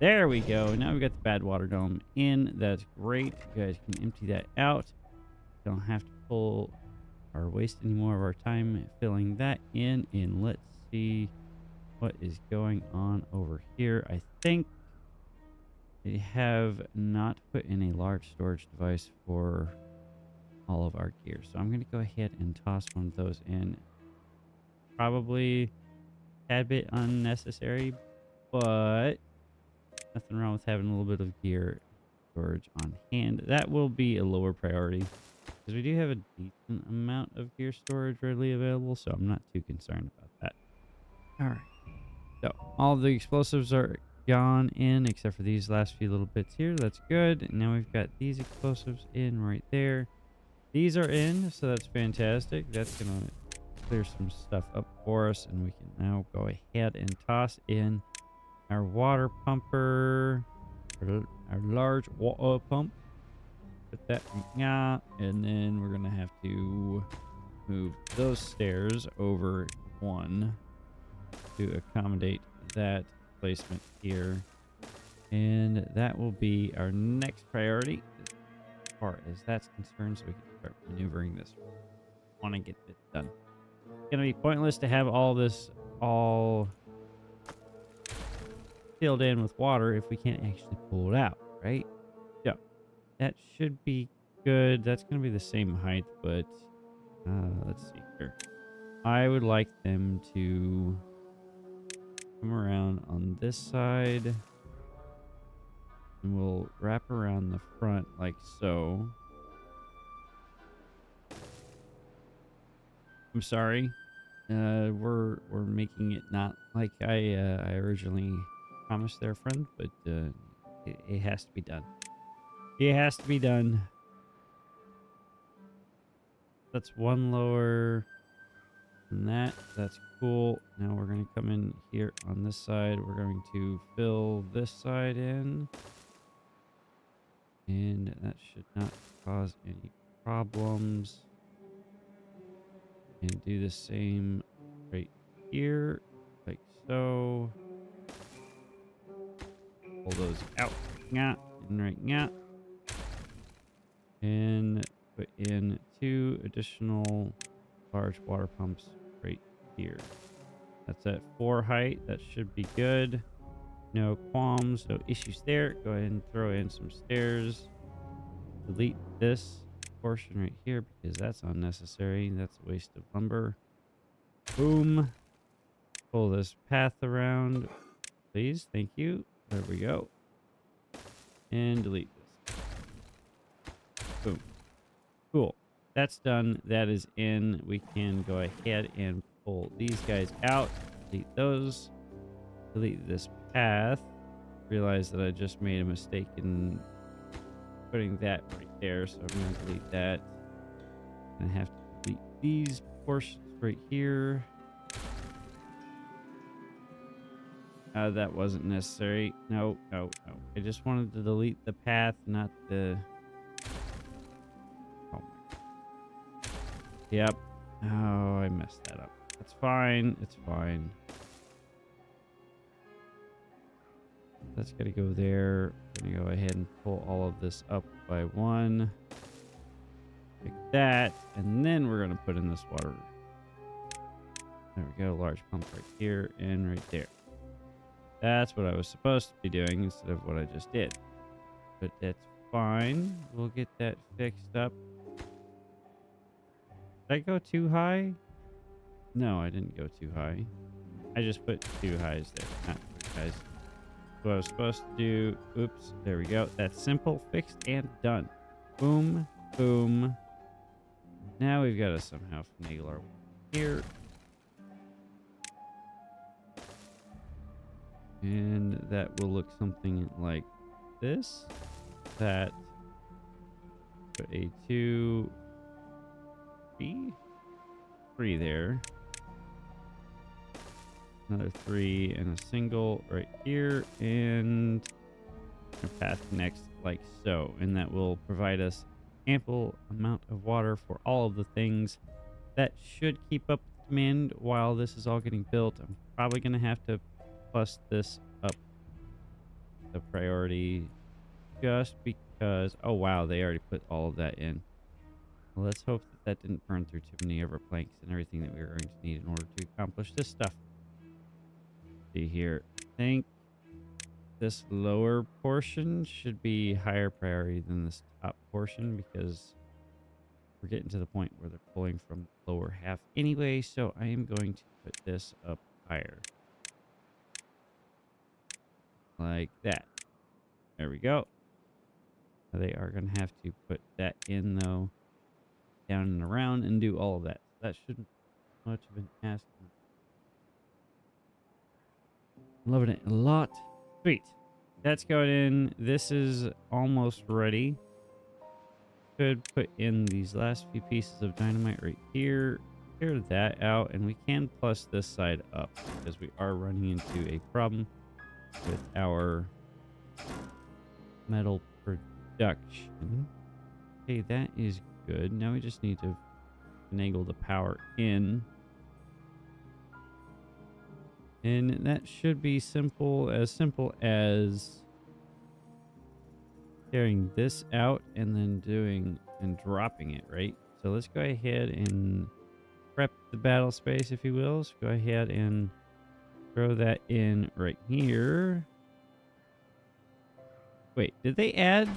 There we go. Now we've got the bad water dome in. That's great. You guys can empty that out. Don't have to pull or waste any more of our time filling that in. And let's see what is going on over here. I think they have not put in a large storage device for all of our gear. So I'm going to go ahead and toss one of those in. Probably a tad bit unnecessary, but nothing wrong with having a little bit of gear storage on hand. That will be a lower priority because we do have a decent amount of gear storage readily available, so I'm not too concerned about that. All right. So all the explosives are gone in except for these last few little bits here. That's good. And now we've got these explosives in right there. These are in, so that's fantastic. That's going to clear some stuff up for us. And we can now go ahead and toss in our water pumper, our, our large water uh, pump. Put that yeah, and then we're gonna have to move those stairs over one to accommodate that placement here. And that will be our next priority as far as that's concerned, so we can start maneuvering this. Want to get it done. It's gonna be pointless to have all this all filled in with water if we can't actually pull it out, right? That should be good. That's going to be the same height, but uh, let's see here. I would like them to come around on this side and we'll wrap around the front like so. I'm sorry. Uh, we're we're making it not like I uh, I originally promised their friend, but uh, it, it has to be done. It has to be done. That's one lower than that. That's cool. Now we're going to come in here on this side. We're going to fill this side in. And that should not cause any problems. And do the same right here, like so pull those out. Yeah, and right yeah. And put in two additional large water pumps right here. That's at four height. That should be good. No qualms, no issues there. Go ahead and throw in some stairs. Delete this portion right here because that's unnecessary. That's a waste of lumber. Boom. Pull this path around, please. Thank you. There we go. And delete this. Boom. Cool. That's done. That is in. We can go ahead and pull these guys out. Delete those. Delete this path. Realize that I just made a mistake in putting that right there. So I'm going to delete that. I have to delete these portions right here. Uh, that wasn't necessary. No, no, no. I just wanted to delete the path, not the... Yep. Oh, I messed that up. It's fine. It's fine. That's got to go there. I'm going to go ahead and pull all of this up by one. Like that. And then we're going to put in this water. There we go. Large pump right here and right there. That's what I was supposed to be doing instead of what I just did. But that's fine. We'll get that fixed up. Did I go too high? No, I didn't go too high. I just put two highs there, not three highs. What I was supposed to do. Oops, there we go. That's simple, fixed, and done. Boom, boom. Now we've got to somehow finagle our way here. And that will look something like this. That put a two, three, three there. Another three and a single right here, and a path next like so. And that will provide us ample amount of water for all of the things that should keep up demand while this is all getting built. I'm probably going to have to plus this up the priority just because oh wow they already put all of that in Well, let's hope that didn't burn through too many of our planks and everything that we were going to need in order to accomplish this stuff. See here. I think this lower portion should be higher priority than this top portion because we're getting to the point where they're pulling from the lower half anyway. So I am going to put this up higher. Like that. There we go. They are going to have to put that in though down and around and do all of that. That shouldn't be much of an ask. Loving it a lot. Sweet. That's going in. This is almost ready. Could put in these last few pieces of dynamite right here. Clear that out. And we can plus this side up because we are running into a problem with our metal production. Okay, that is good. Now we just need to finagle the power in. And that should be simple, as simple as carrying this out and then doing and dropping it, right? So let's go ahead and prep the battle space, if you will. So go ahead and throw that in right here. Wait, did they add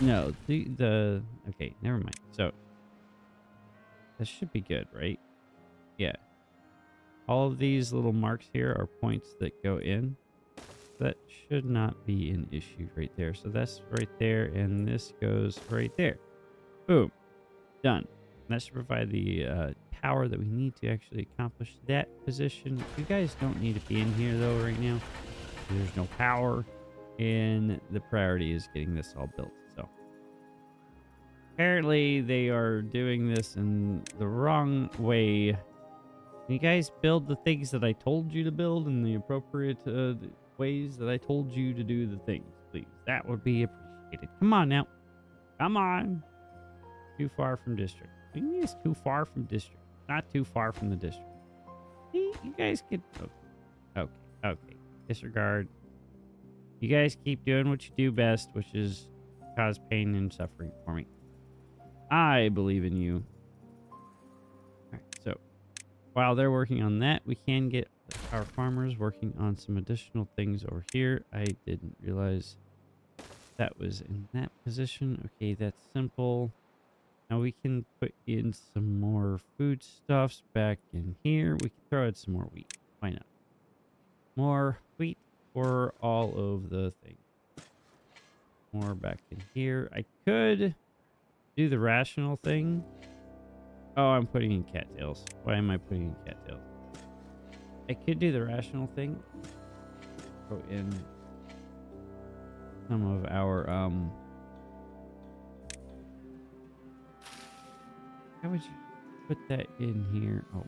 no, the the okay, never mind. So this should be good, right? Yeah. All of these little marks here are points that go in. That should not be an issue right there. So that's right there, and this goes right there. Boom. Done. That should provide the uh, power that we need to actually accomplish that position. You guys don't need to be in here, though, right now. There's no power, and the priority is getting this all built. Apparently, they are doing this in the wrong way. Can you guys build the things that I told you to build in the appropriate uh, ways that I told you to do the things, please? That would be appreciated. Come on now. Come on. Too far from district. It's too far from district. Not too far from the district. See, you guys can... Okay, okay, okay. Disregard. You guys keep doing what you do best, which is cause pain and suffering for me. I believe in you. So while they're working on that, we can get our farmers working on some additional things over here. I didn't realize that was in that position. Okay, that's simple. Now we can put in some more foodstuffs back in here. We can throw in some more wheat. Why not? More wheat for all of the things. More back in here. I could do the rational thing. Oh, I'm putting in cattails. Why am I putting in cattails? I could do the rational thing. Throw in some of our um How would you put that in here? Oh.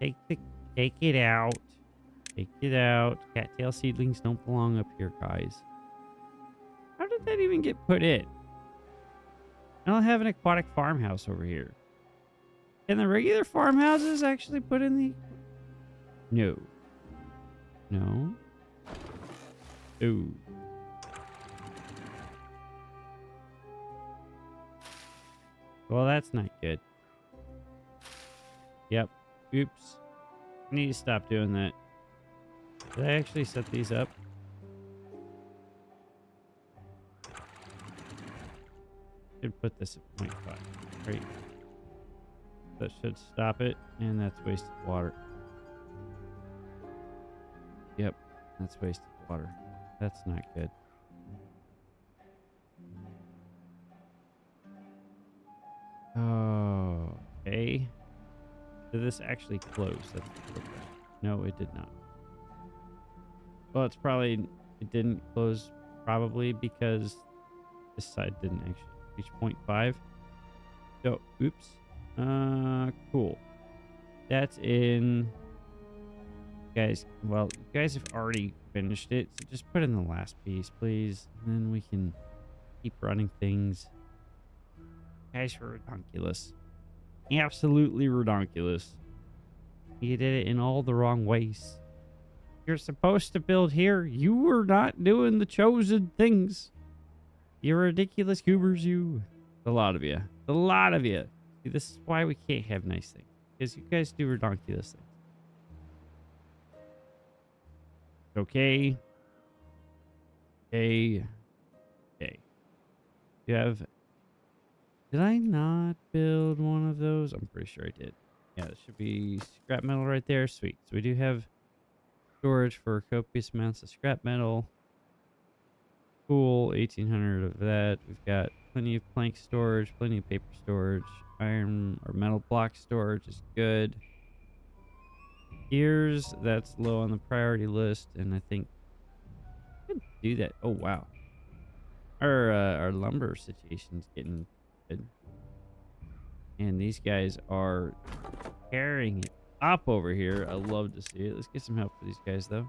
Take the take it out. Take it out. Cattail seedlings don't belong up here, guys. How did that even get put in? I don't have an aquatic farmhouse over here. Can the regular farmhouses actually put in the... No. No. Ooh. Well, that's not good. Yep. Oops. I need to stop doing that. Did I actually set these up? Should put this at 0.5. Right. That should stop it, and that's wasted water. Yep, that's wasted water. That's not good. Oh, okay. Did this actually close? No, it did not. Well, it's probably it didn't close probably because this side didn't actually reach 0.5. So, oops. Uh, cool. That's in... Guys, well, you guys have already finished it, so just put in the last piece, please. And then we can keep running things. guys are redonkulous. Absolutely redonkulous. You did it in all the wrong ways. You're supposed to build here. You were not doing the chosen things. You ridiculous goobers, you. A lot of you. A lot of you. See, this is why we can't have nice things. Because you guys do ridiculous things. Okay. Okay. Okay. You have... Did I not build one of those? I'm pretty sure I did. Yeah, there should be scrap metal right there. Sweet. So we do have storage for copious amounts of scrap metal. Cool. 1800 of that. We've got plenty of plank storage, plenty of paper storage. Iron or metal block storage is good. Gears, that's low on the priority list, and I think I do that. Oh wow, our uh, our lumber situation's getting good, and these guys are carrying it up over here. I love to see it. Let's get some help for these guys though,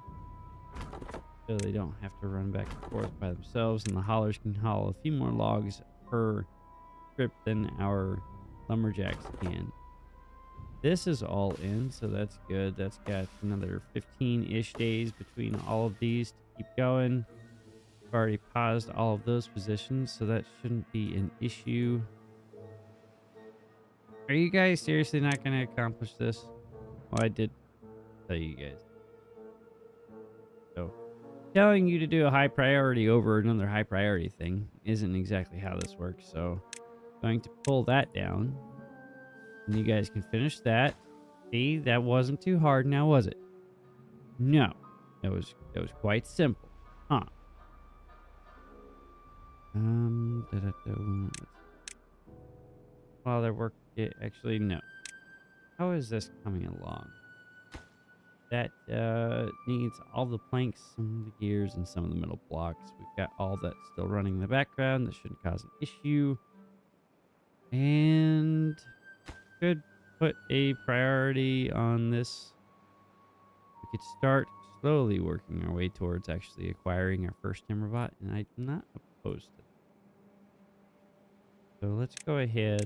so they don't have to run back and forth by themselves, and the haulers can haul a few more logs per trip than our lumberjacks can. This is all in, so that's good. That's got another 15-ish days between all of these to keep going. I've already paused all of those positions, so that shouldn't be an issue. Are you guys seriously not going to accomplish this? Well, I did tell you guys. Telling you to do a high priority over another high priority thing isn't exactly how this works, so I'm going to pull that down and you guys can finish that. See, that wasn't too hard now, was it? No. That was that was quite simple. Huh. Um da, da, da. While they're working it actually no. How is this coming along? That uh, needs all the planks, some of the gears, and some of the metal blocks. We've got all that still running in the background. That shouldn't cause an issue. And could put a priority on this. We could start slowly working our way towards actually acquiring our first Timberbot, and I'm not opposed to it. So let's go ahead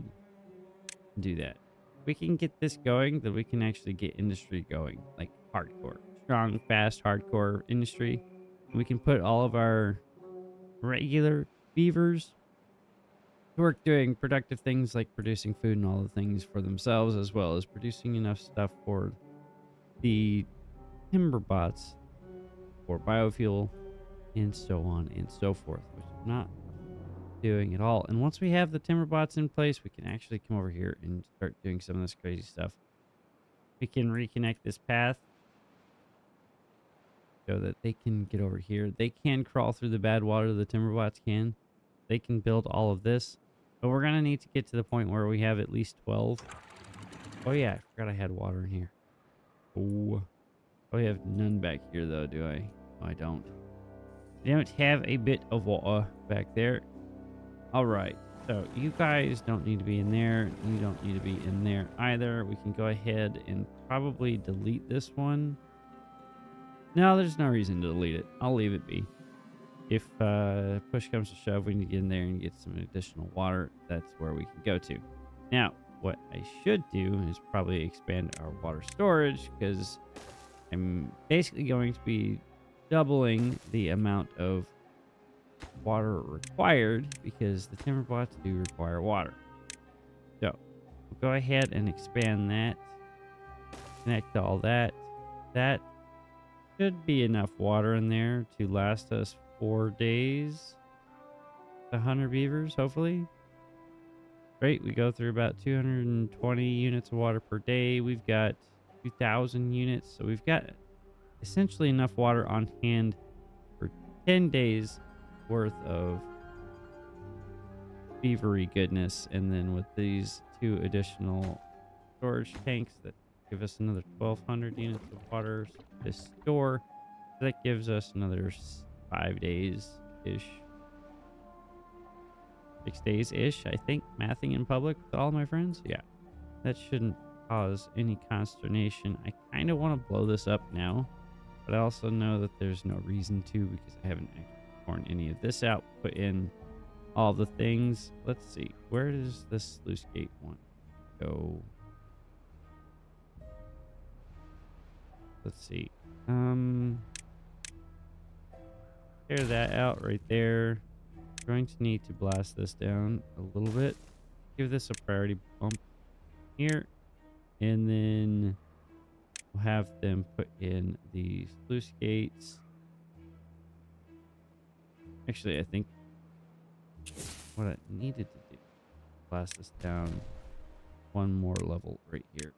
and do that. If we can get this going, then we can actually get industry going, like hardcore. Strong, fast, hardcore industry. We can put all of our regular beavers to work doing productive things like producing food and all the things for themselves, as well as producing enough stuff for the Timberbots for biofuel and so on and so forth, which I'm not doing at all. And once we have the Timberbots in place, we can actually come over here and start doing some of this crazy stuff. We can reconnect this path that they can get over here. They can crawl through the bad water, the Timberbots can. They can build all of this. But we're going to need to get to the point where we have at least 12. Oh, yeah. I forgot I had water in here. Oh. Oh, I have none back here, though, do I? No, I don't. I don't have a bit of water uh, back there. All right. So you guys don't need to be in there. You don't need to be in there either. We can go ahead and probably delete this one. No, there's no reason to delete it. I'll leave it be if uh, push comes to shove, we need to get in there and get some additional water. That's where we can go to. Now, what I should do is probably expand our water storage because I'm basically going to be doubling the amount of water required because the Timberbots do require water. So, we'll go ahead and expand that. Connect all that. That should be enough water in there to last us four days. A hundred beavers, hopefully. Great, we go through about 220 units of water per day. We've got 2,000 units, so we've got essentially enough water on hand for 10 days worth of beavery goodness. And then with these two additional storage tanks that give us another 1,200 units of water to store, that gives us another five days ish. Six days ish, I think, mathing in public with all my friends. Yeah, that shouldn't cause any consternation. I kind of want to blow this up now, but I also know that there's no reason to because I haven't torn any of this out, put in all the things. Let's see, where does this sluice gate one go? Let's see. Um, Clear that out right there. going to need to blast this down a little bit. Give this a priority bump here. And then we'll have them put in the sluice gates. Actually, I think what I needed to do, blast this down one more level right here.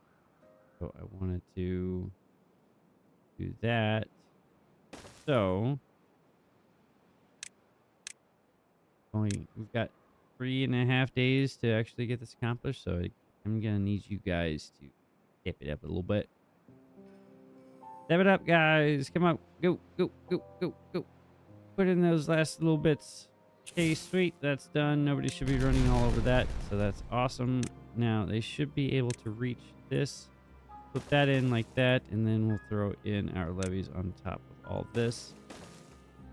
So I wanted to do that. So we've got three and a half days to actually get this accomplished. So I, I'm gonna need you guys to step it up a little bit. Step it up, guys. Come on, go, go, go, go, go. Put in those last little bits. Okay, sweet. That's done. Nobody should be running all over that. So that's awesome. Now they should be able to reach this. Put that in like that, and then we'll throw in our levees on top of all this.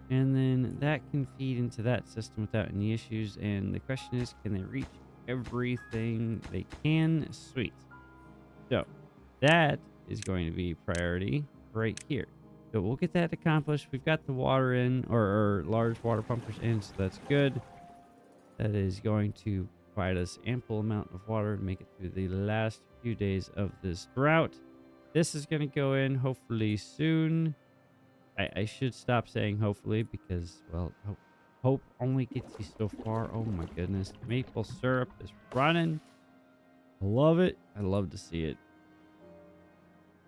And then that can feed into that system without any issues. And the question is, can they reach everything they can? Sweet. So that is going to be priority right here. So we'll get that accomplished. We've got the water in, or, or large water pumpers in, so that's good. That is going to provide us ample amount of water to make it through the last few days of this drought. This is going to go in hopefully soon. I, I should stop saying hopefully because, well, hope, hope only gets you so far. Oh my goodness. Maple syrup is running. I love it. I love to see it.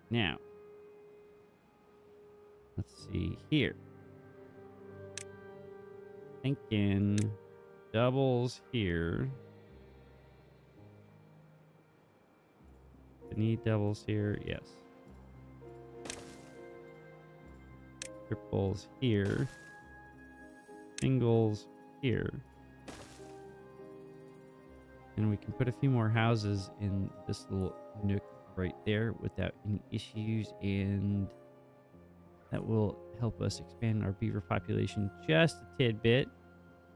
Now, let's see here. Thinking doubles here. Need doubles here. Yes. Triples here. Singles here. And we can put a few more houses in this little nook right there without any issues. And that will help us expand our beaver population just a tidbit.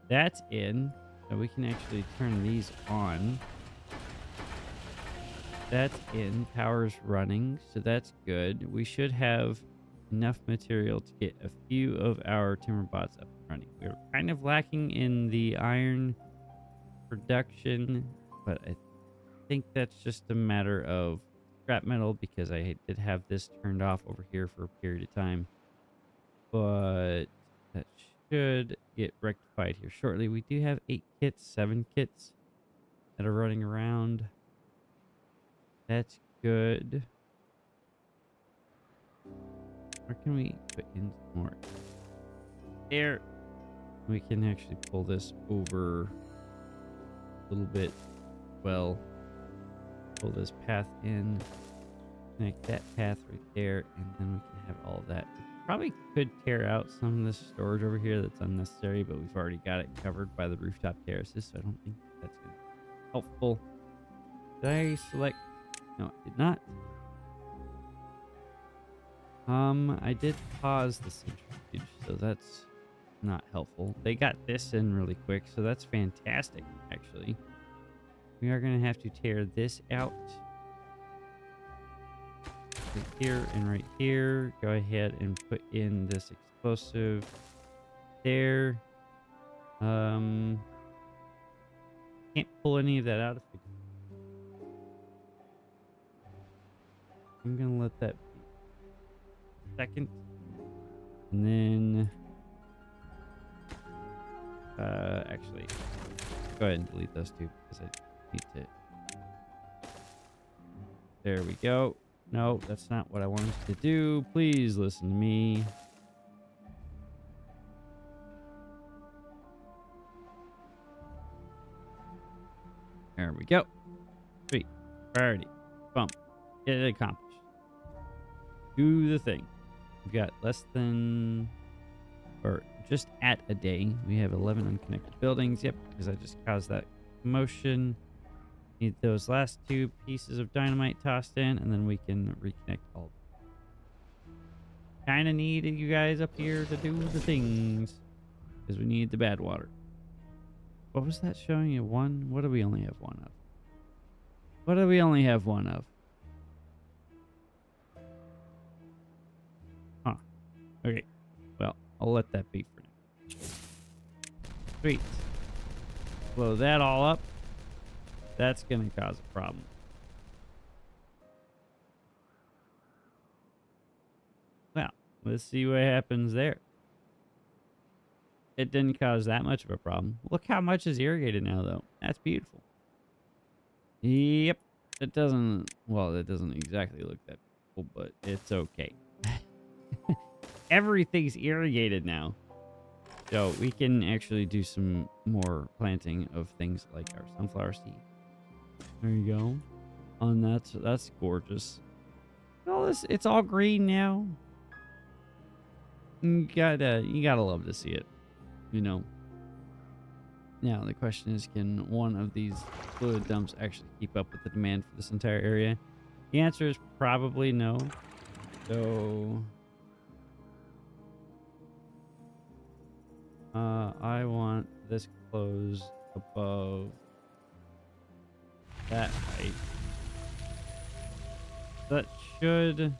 That's in. So we can actually turn these on. That's in. Power's running, so that's good. We should have enough material to get a few of our Timberbots up and running. We're kind of lacking in the iron production, but I think that's just a matter of scrap metal because I did have this turned off over here for a period of time. But that should get rectified here shortly. We do have eight kits, seven kits that are running around. That's good. Where can we put in more? There. We can actually pull this over a little bit. Well, pull this path in, connect that path right there, and then we can have all that. We probably could tear out some of this storage over here that's unnecessary, but we've already got it covered by the rooftop terraces, so I don't think that's going to be helpful. Did I select no, it did not. Um, I did pause the centrifuge, so that's not helpful. They got this in really quick, so that's fantastic, actually. We are going to have to tear this out. Right here and right here. Go ahead and put in this explosive there. Um, can't pull any of that out if we I'm gonna let that be second. And then uh actually go ahead and delete those two because I need to There we go. No, that's not what I wanted to do. Please listen to me. There we go. Sweet. Priority. Bump. Get it accomplished do the thing. We've got less than, or just at a day, we have 11 unconnected buildings. Yep, because I just caused that motion. Need those last two pieces of dynamite tossed in, and then we can reconnect all. Kind of need you guys up here to do the things, because we need the bad water. What was that showing you? One? What do we only have one of? What do we only have one of? Okay. Well, I'll let that be for now. Sweet. blow that all up, that's going to cause a problem. Well, let's see what happens there. It didn't cause that much of a problem. Look how much is irrigated now, though. That's beautiful. Yep. It doesn't, well, it doesn't exactly look that beautiful, but it's okay. Everything's irrigated now. So we can actually do some more planting of things like our sunflower seed. There you go. And that's that's gorgeous. All this it's all green now. You gotta you gotta love to see it. You know. Now the question is can one of these fluid dumps actually keep up with the demand for this entire area? The answer is probably no. So Uh, I want this closed above that height. That should...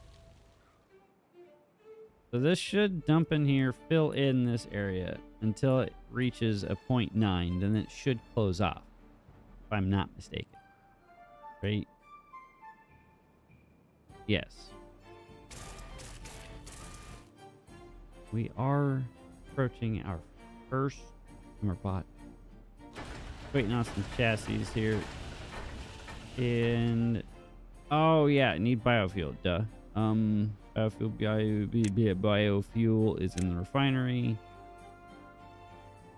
So this should dump in here, fill in this area until it reaches a 0.9. Then it should close off, if I'm not mistaken. Right? Yes. We are approaching our first our bot. Waiting on some chassis here. And oh yeah, need biofuel, duh. Um biofuel bio, biofuel is in the refinery.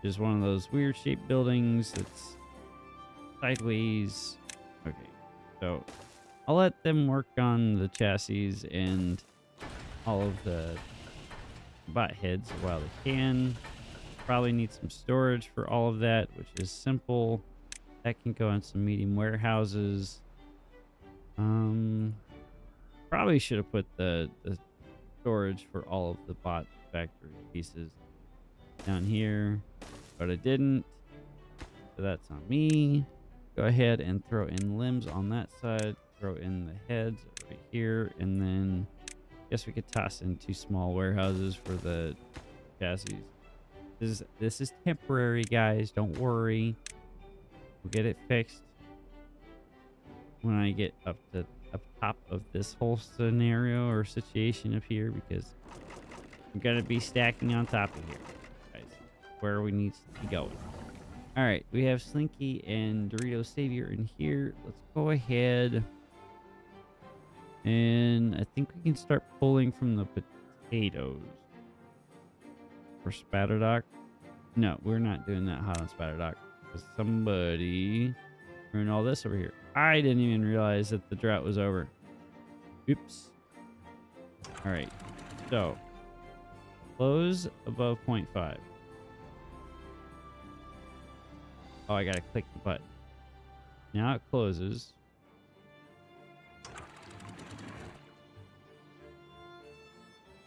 Just one of those weird shaped buildings that's sideways. Okay. So I'll let them work on the chassis and all of the bot heads while they can. Probably need some storage for all of that, which is simple. That can go in some medium warehouses. Um, probably should have put the, the storage for all of the bot factory pieces down here, but I didn't. So that's on me. Go ahead and throw in limbs on that side. Throw in the heads right here, and then I guess we could toss in two small warehouses for the chassis. This is, this is temporary, guys. Don't worry. We'll get it fixed when I get up to up top of this whole scenario or situation up here because I'm gonna be stacking on top of here, guys. Where we need to be going. All right, we have Slinky and Dorito Savior in here. Let's go ahead. And I think we can start pulling from the potatoes for Spatterdock. No, we're not doing that hot on Spatterdock. Somebody ruined all this over here. I didn't even realize that the drought was over. Oops. All right. So, close above 0.5. Oh, I gotta click the button. Now it closes.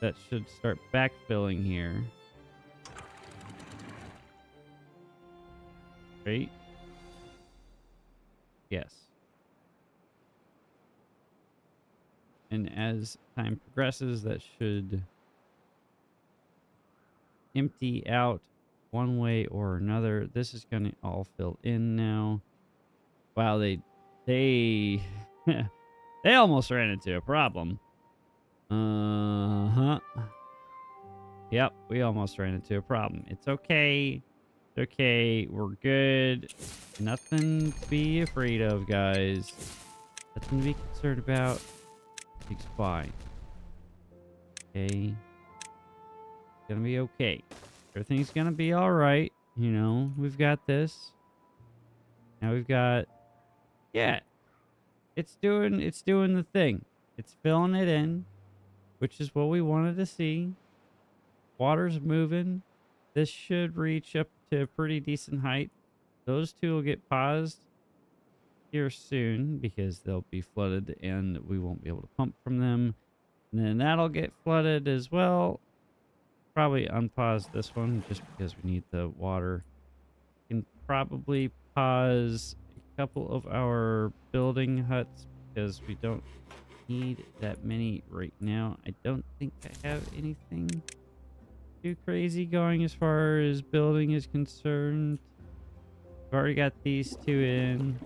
That should start backfilling here. Right? Yes. And as time progresses, that should empty out one way or another. This is going to all fill in now. Wow, they they they almost ran into a problem. Uh-huh. Yep, we almost ran into a problem. It's okay okay. We're good. Nothing to be afraid of, guys. Nothing to be concerned about. It's fine. Okay. Gonna be okay. Everything's gonna be alright. You know, we've got this. Now we've got... Yeah. It's doing, it's doing the thing. It's filling it in. Which is what we wanted to see. Water's moving. This should reach up to a pretty decent height. Those two will get paused here soon because they'll be flooded and we won't be able to pump from them. And then that'll get flooded as well. Probably unpause this one just because we need the water. Can probably pause a couple of our building huts because we don't need that many right now. I don't think I have anything too crazy going as far as building is concerned. I've already got these two in.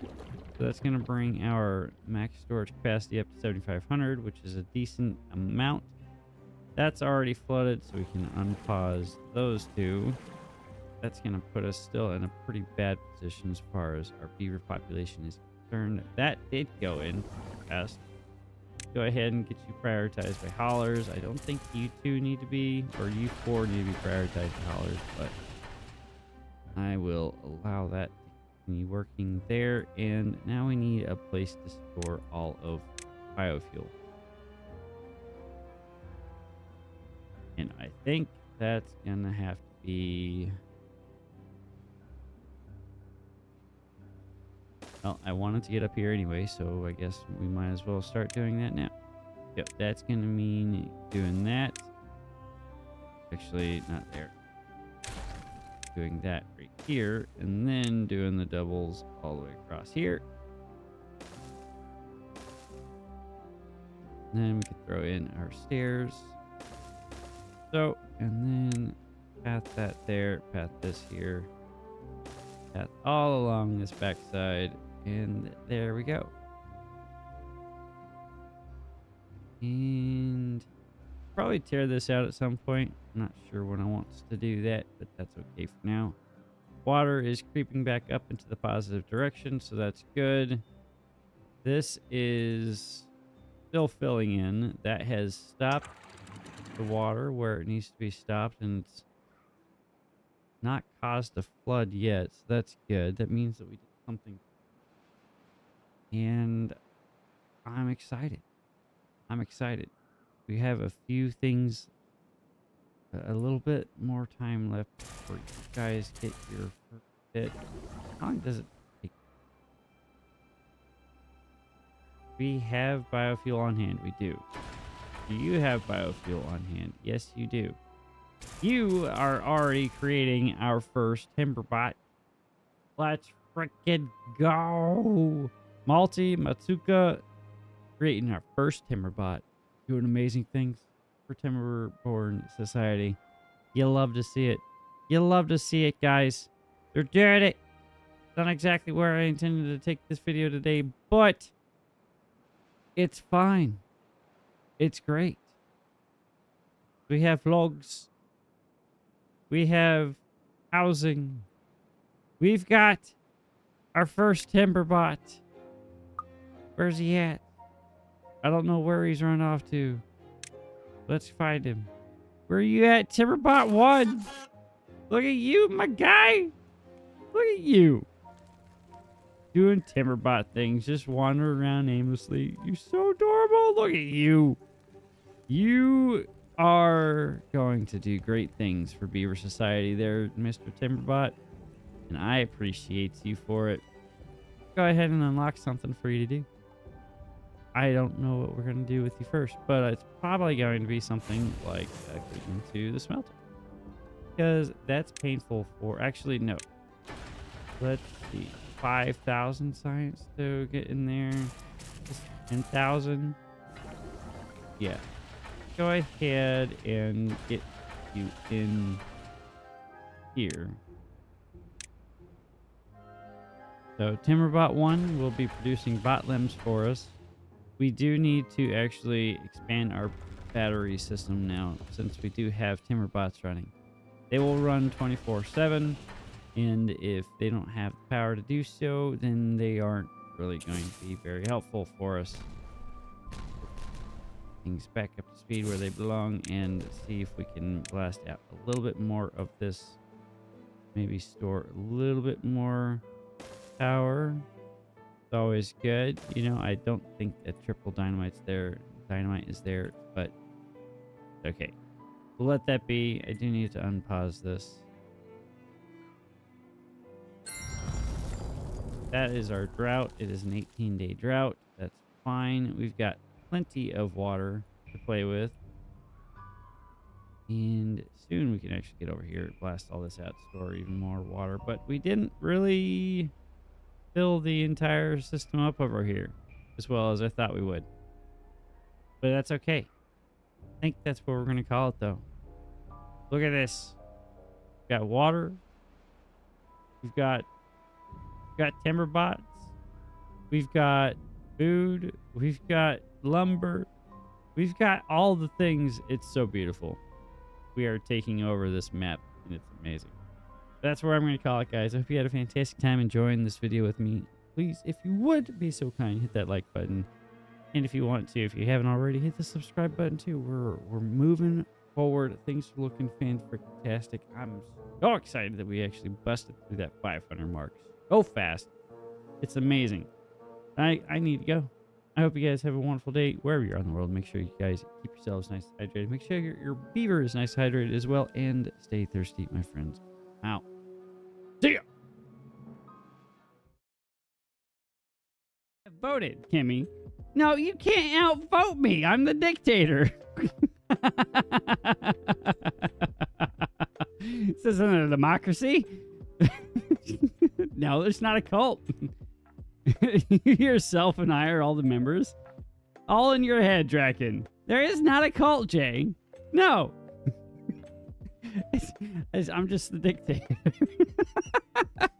So that's going to bring our max storage capacity up to 7,500, which is a decent amount. That's already flooded, so we can unpause those two. That's going to put us still in a pretty bad position as far as our beaver population is concerned. That did go in fast. Go ahead and get you prioritized by haulers. I don't think you two need to be, or you four need to be prioritized by haulers, but I will allow that to continue working there. And now we need a place to store all of biofuel. And I think that's gonna have to be. Well, I wanted to get up here anyway, so I guess we might as well start doing that now. Yep, that's gonna mean doing that. Actually, not there. Doing that right here, and then doing the doubles all the way across here. then we could throw in our stairs. So, and then path that there, path this here, path all along this backside, and there we go. And probably tear this out at some point. I'm not sure when I want to do that, but that's okay for now. Water is creeping back up into the positive direction, so that's good. This is still filling in. That has stopped the water where it needs to be stopped, and it's not caused a flood yet, so that's good. That means that we did something. And I'm excited. I'm excited. We have a few things, a little bit more time left for you guys get your first bit. How long does it take? We have biofuel on hand. We do. Do you have biofuel on hand? Yes, you do. You are already creating our first Timberbot. Let's freaking go. Malty, Matsuka, creating our first Timberbot. Doing amazing things for Timberborn Society. You love to see it. You love to see it, guys. They're doing it. Not exactly where I intended to take this video today, but it's fine. It's great. We have logs. We have housing. We've got our first Timberbot. Where's he at? I don't know where he's run off to. Let's find him. Where are you at, Timberbot 1? Look at you, my guy. Look at you. Doing Timberbot things, just wandering around aimlessly. You're so adorable. Look at you. You are going to do great things for Beaver Society there, Mr. Timberbot. And I appreciate you for it. Go ahead and unlock something for you to do. I don't know what we're going to do with you first, but it's probably going to be something like getting to the smelter. Because that's painful for... Actually, no. Let's see. 5,000 science to get in there. 10,000. Yeah. Go ahead and get you in here. So Timberbot 1 will be producing bot limbs for us we do need to actually expand our battery system now since we do have Timberbots running. They will run 24-7 and if they don't have the power to do so then they aren't really going to be very helpful for us. Things back up to speed where they belong and see if we can blast out a little bit more of this. Maybe store a little bit more power always good. You know, I don't think that triple dynamite's there. Dynamite is there, but okay. We'll let that be. I do need to unpause this. That is our drought. It is an 18-day drought. That's fine. We've got plenty of water to play with. And soon we can actually get over here, blast all this out, store even more water. But we didn't really fill the entire system up over here as well as I thought we would. But that's okay. I think that's what we're going to call it, though. Look at this. We've got water. We've got We've got Timberbots. We've got food. We've got lumber. We've got all the things. It's so beautiful. We are taking over this map, and it's amazing. That's where I'm going to call it, guys. I hope you had a fantastic time enjoying this video with me. Please, if you would be so kind, hit that like button. And if you want to, if you haven't already, hit the subscribe button too. We're we're moving forward. Things are looking fantastic. I'm so excited that we actually busted through that 500 mark so fast. It's amazing. I I need to go. I hope you guys have a wonderful day wherever you're in the world. Make sure you guys keep yourselves nice hydrated. Make sure your, your beaver is nice hydrated as well. And stay thirsty, my friends. Out. Ya. Voted, Kimmy. No, you can't outvote me. I'm the dictator. this isn't a democracy. no, it's not a cult. Yourself and I are all the members. All in your head, Draken. There is not a cult, Jay. No. It's- it's- I'm just the dictator.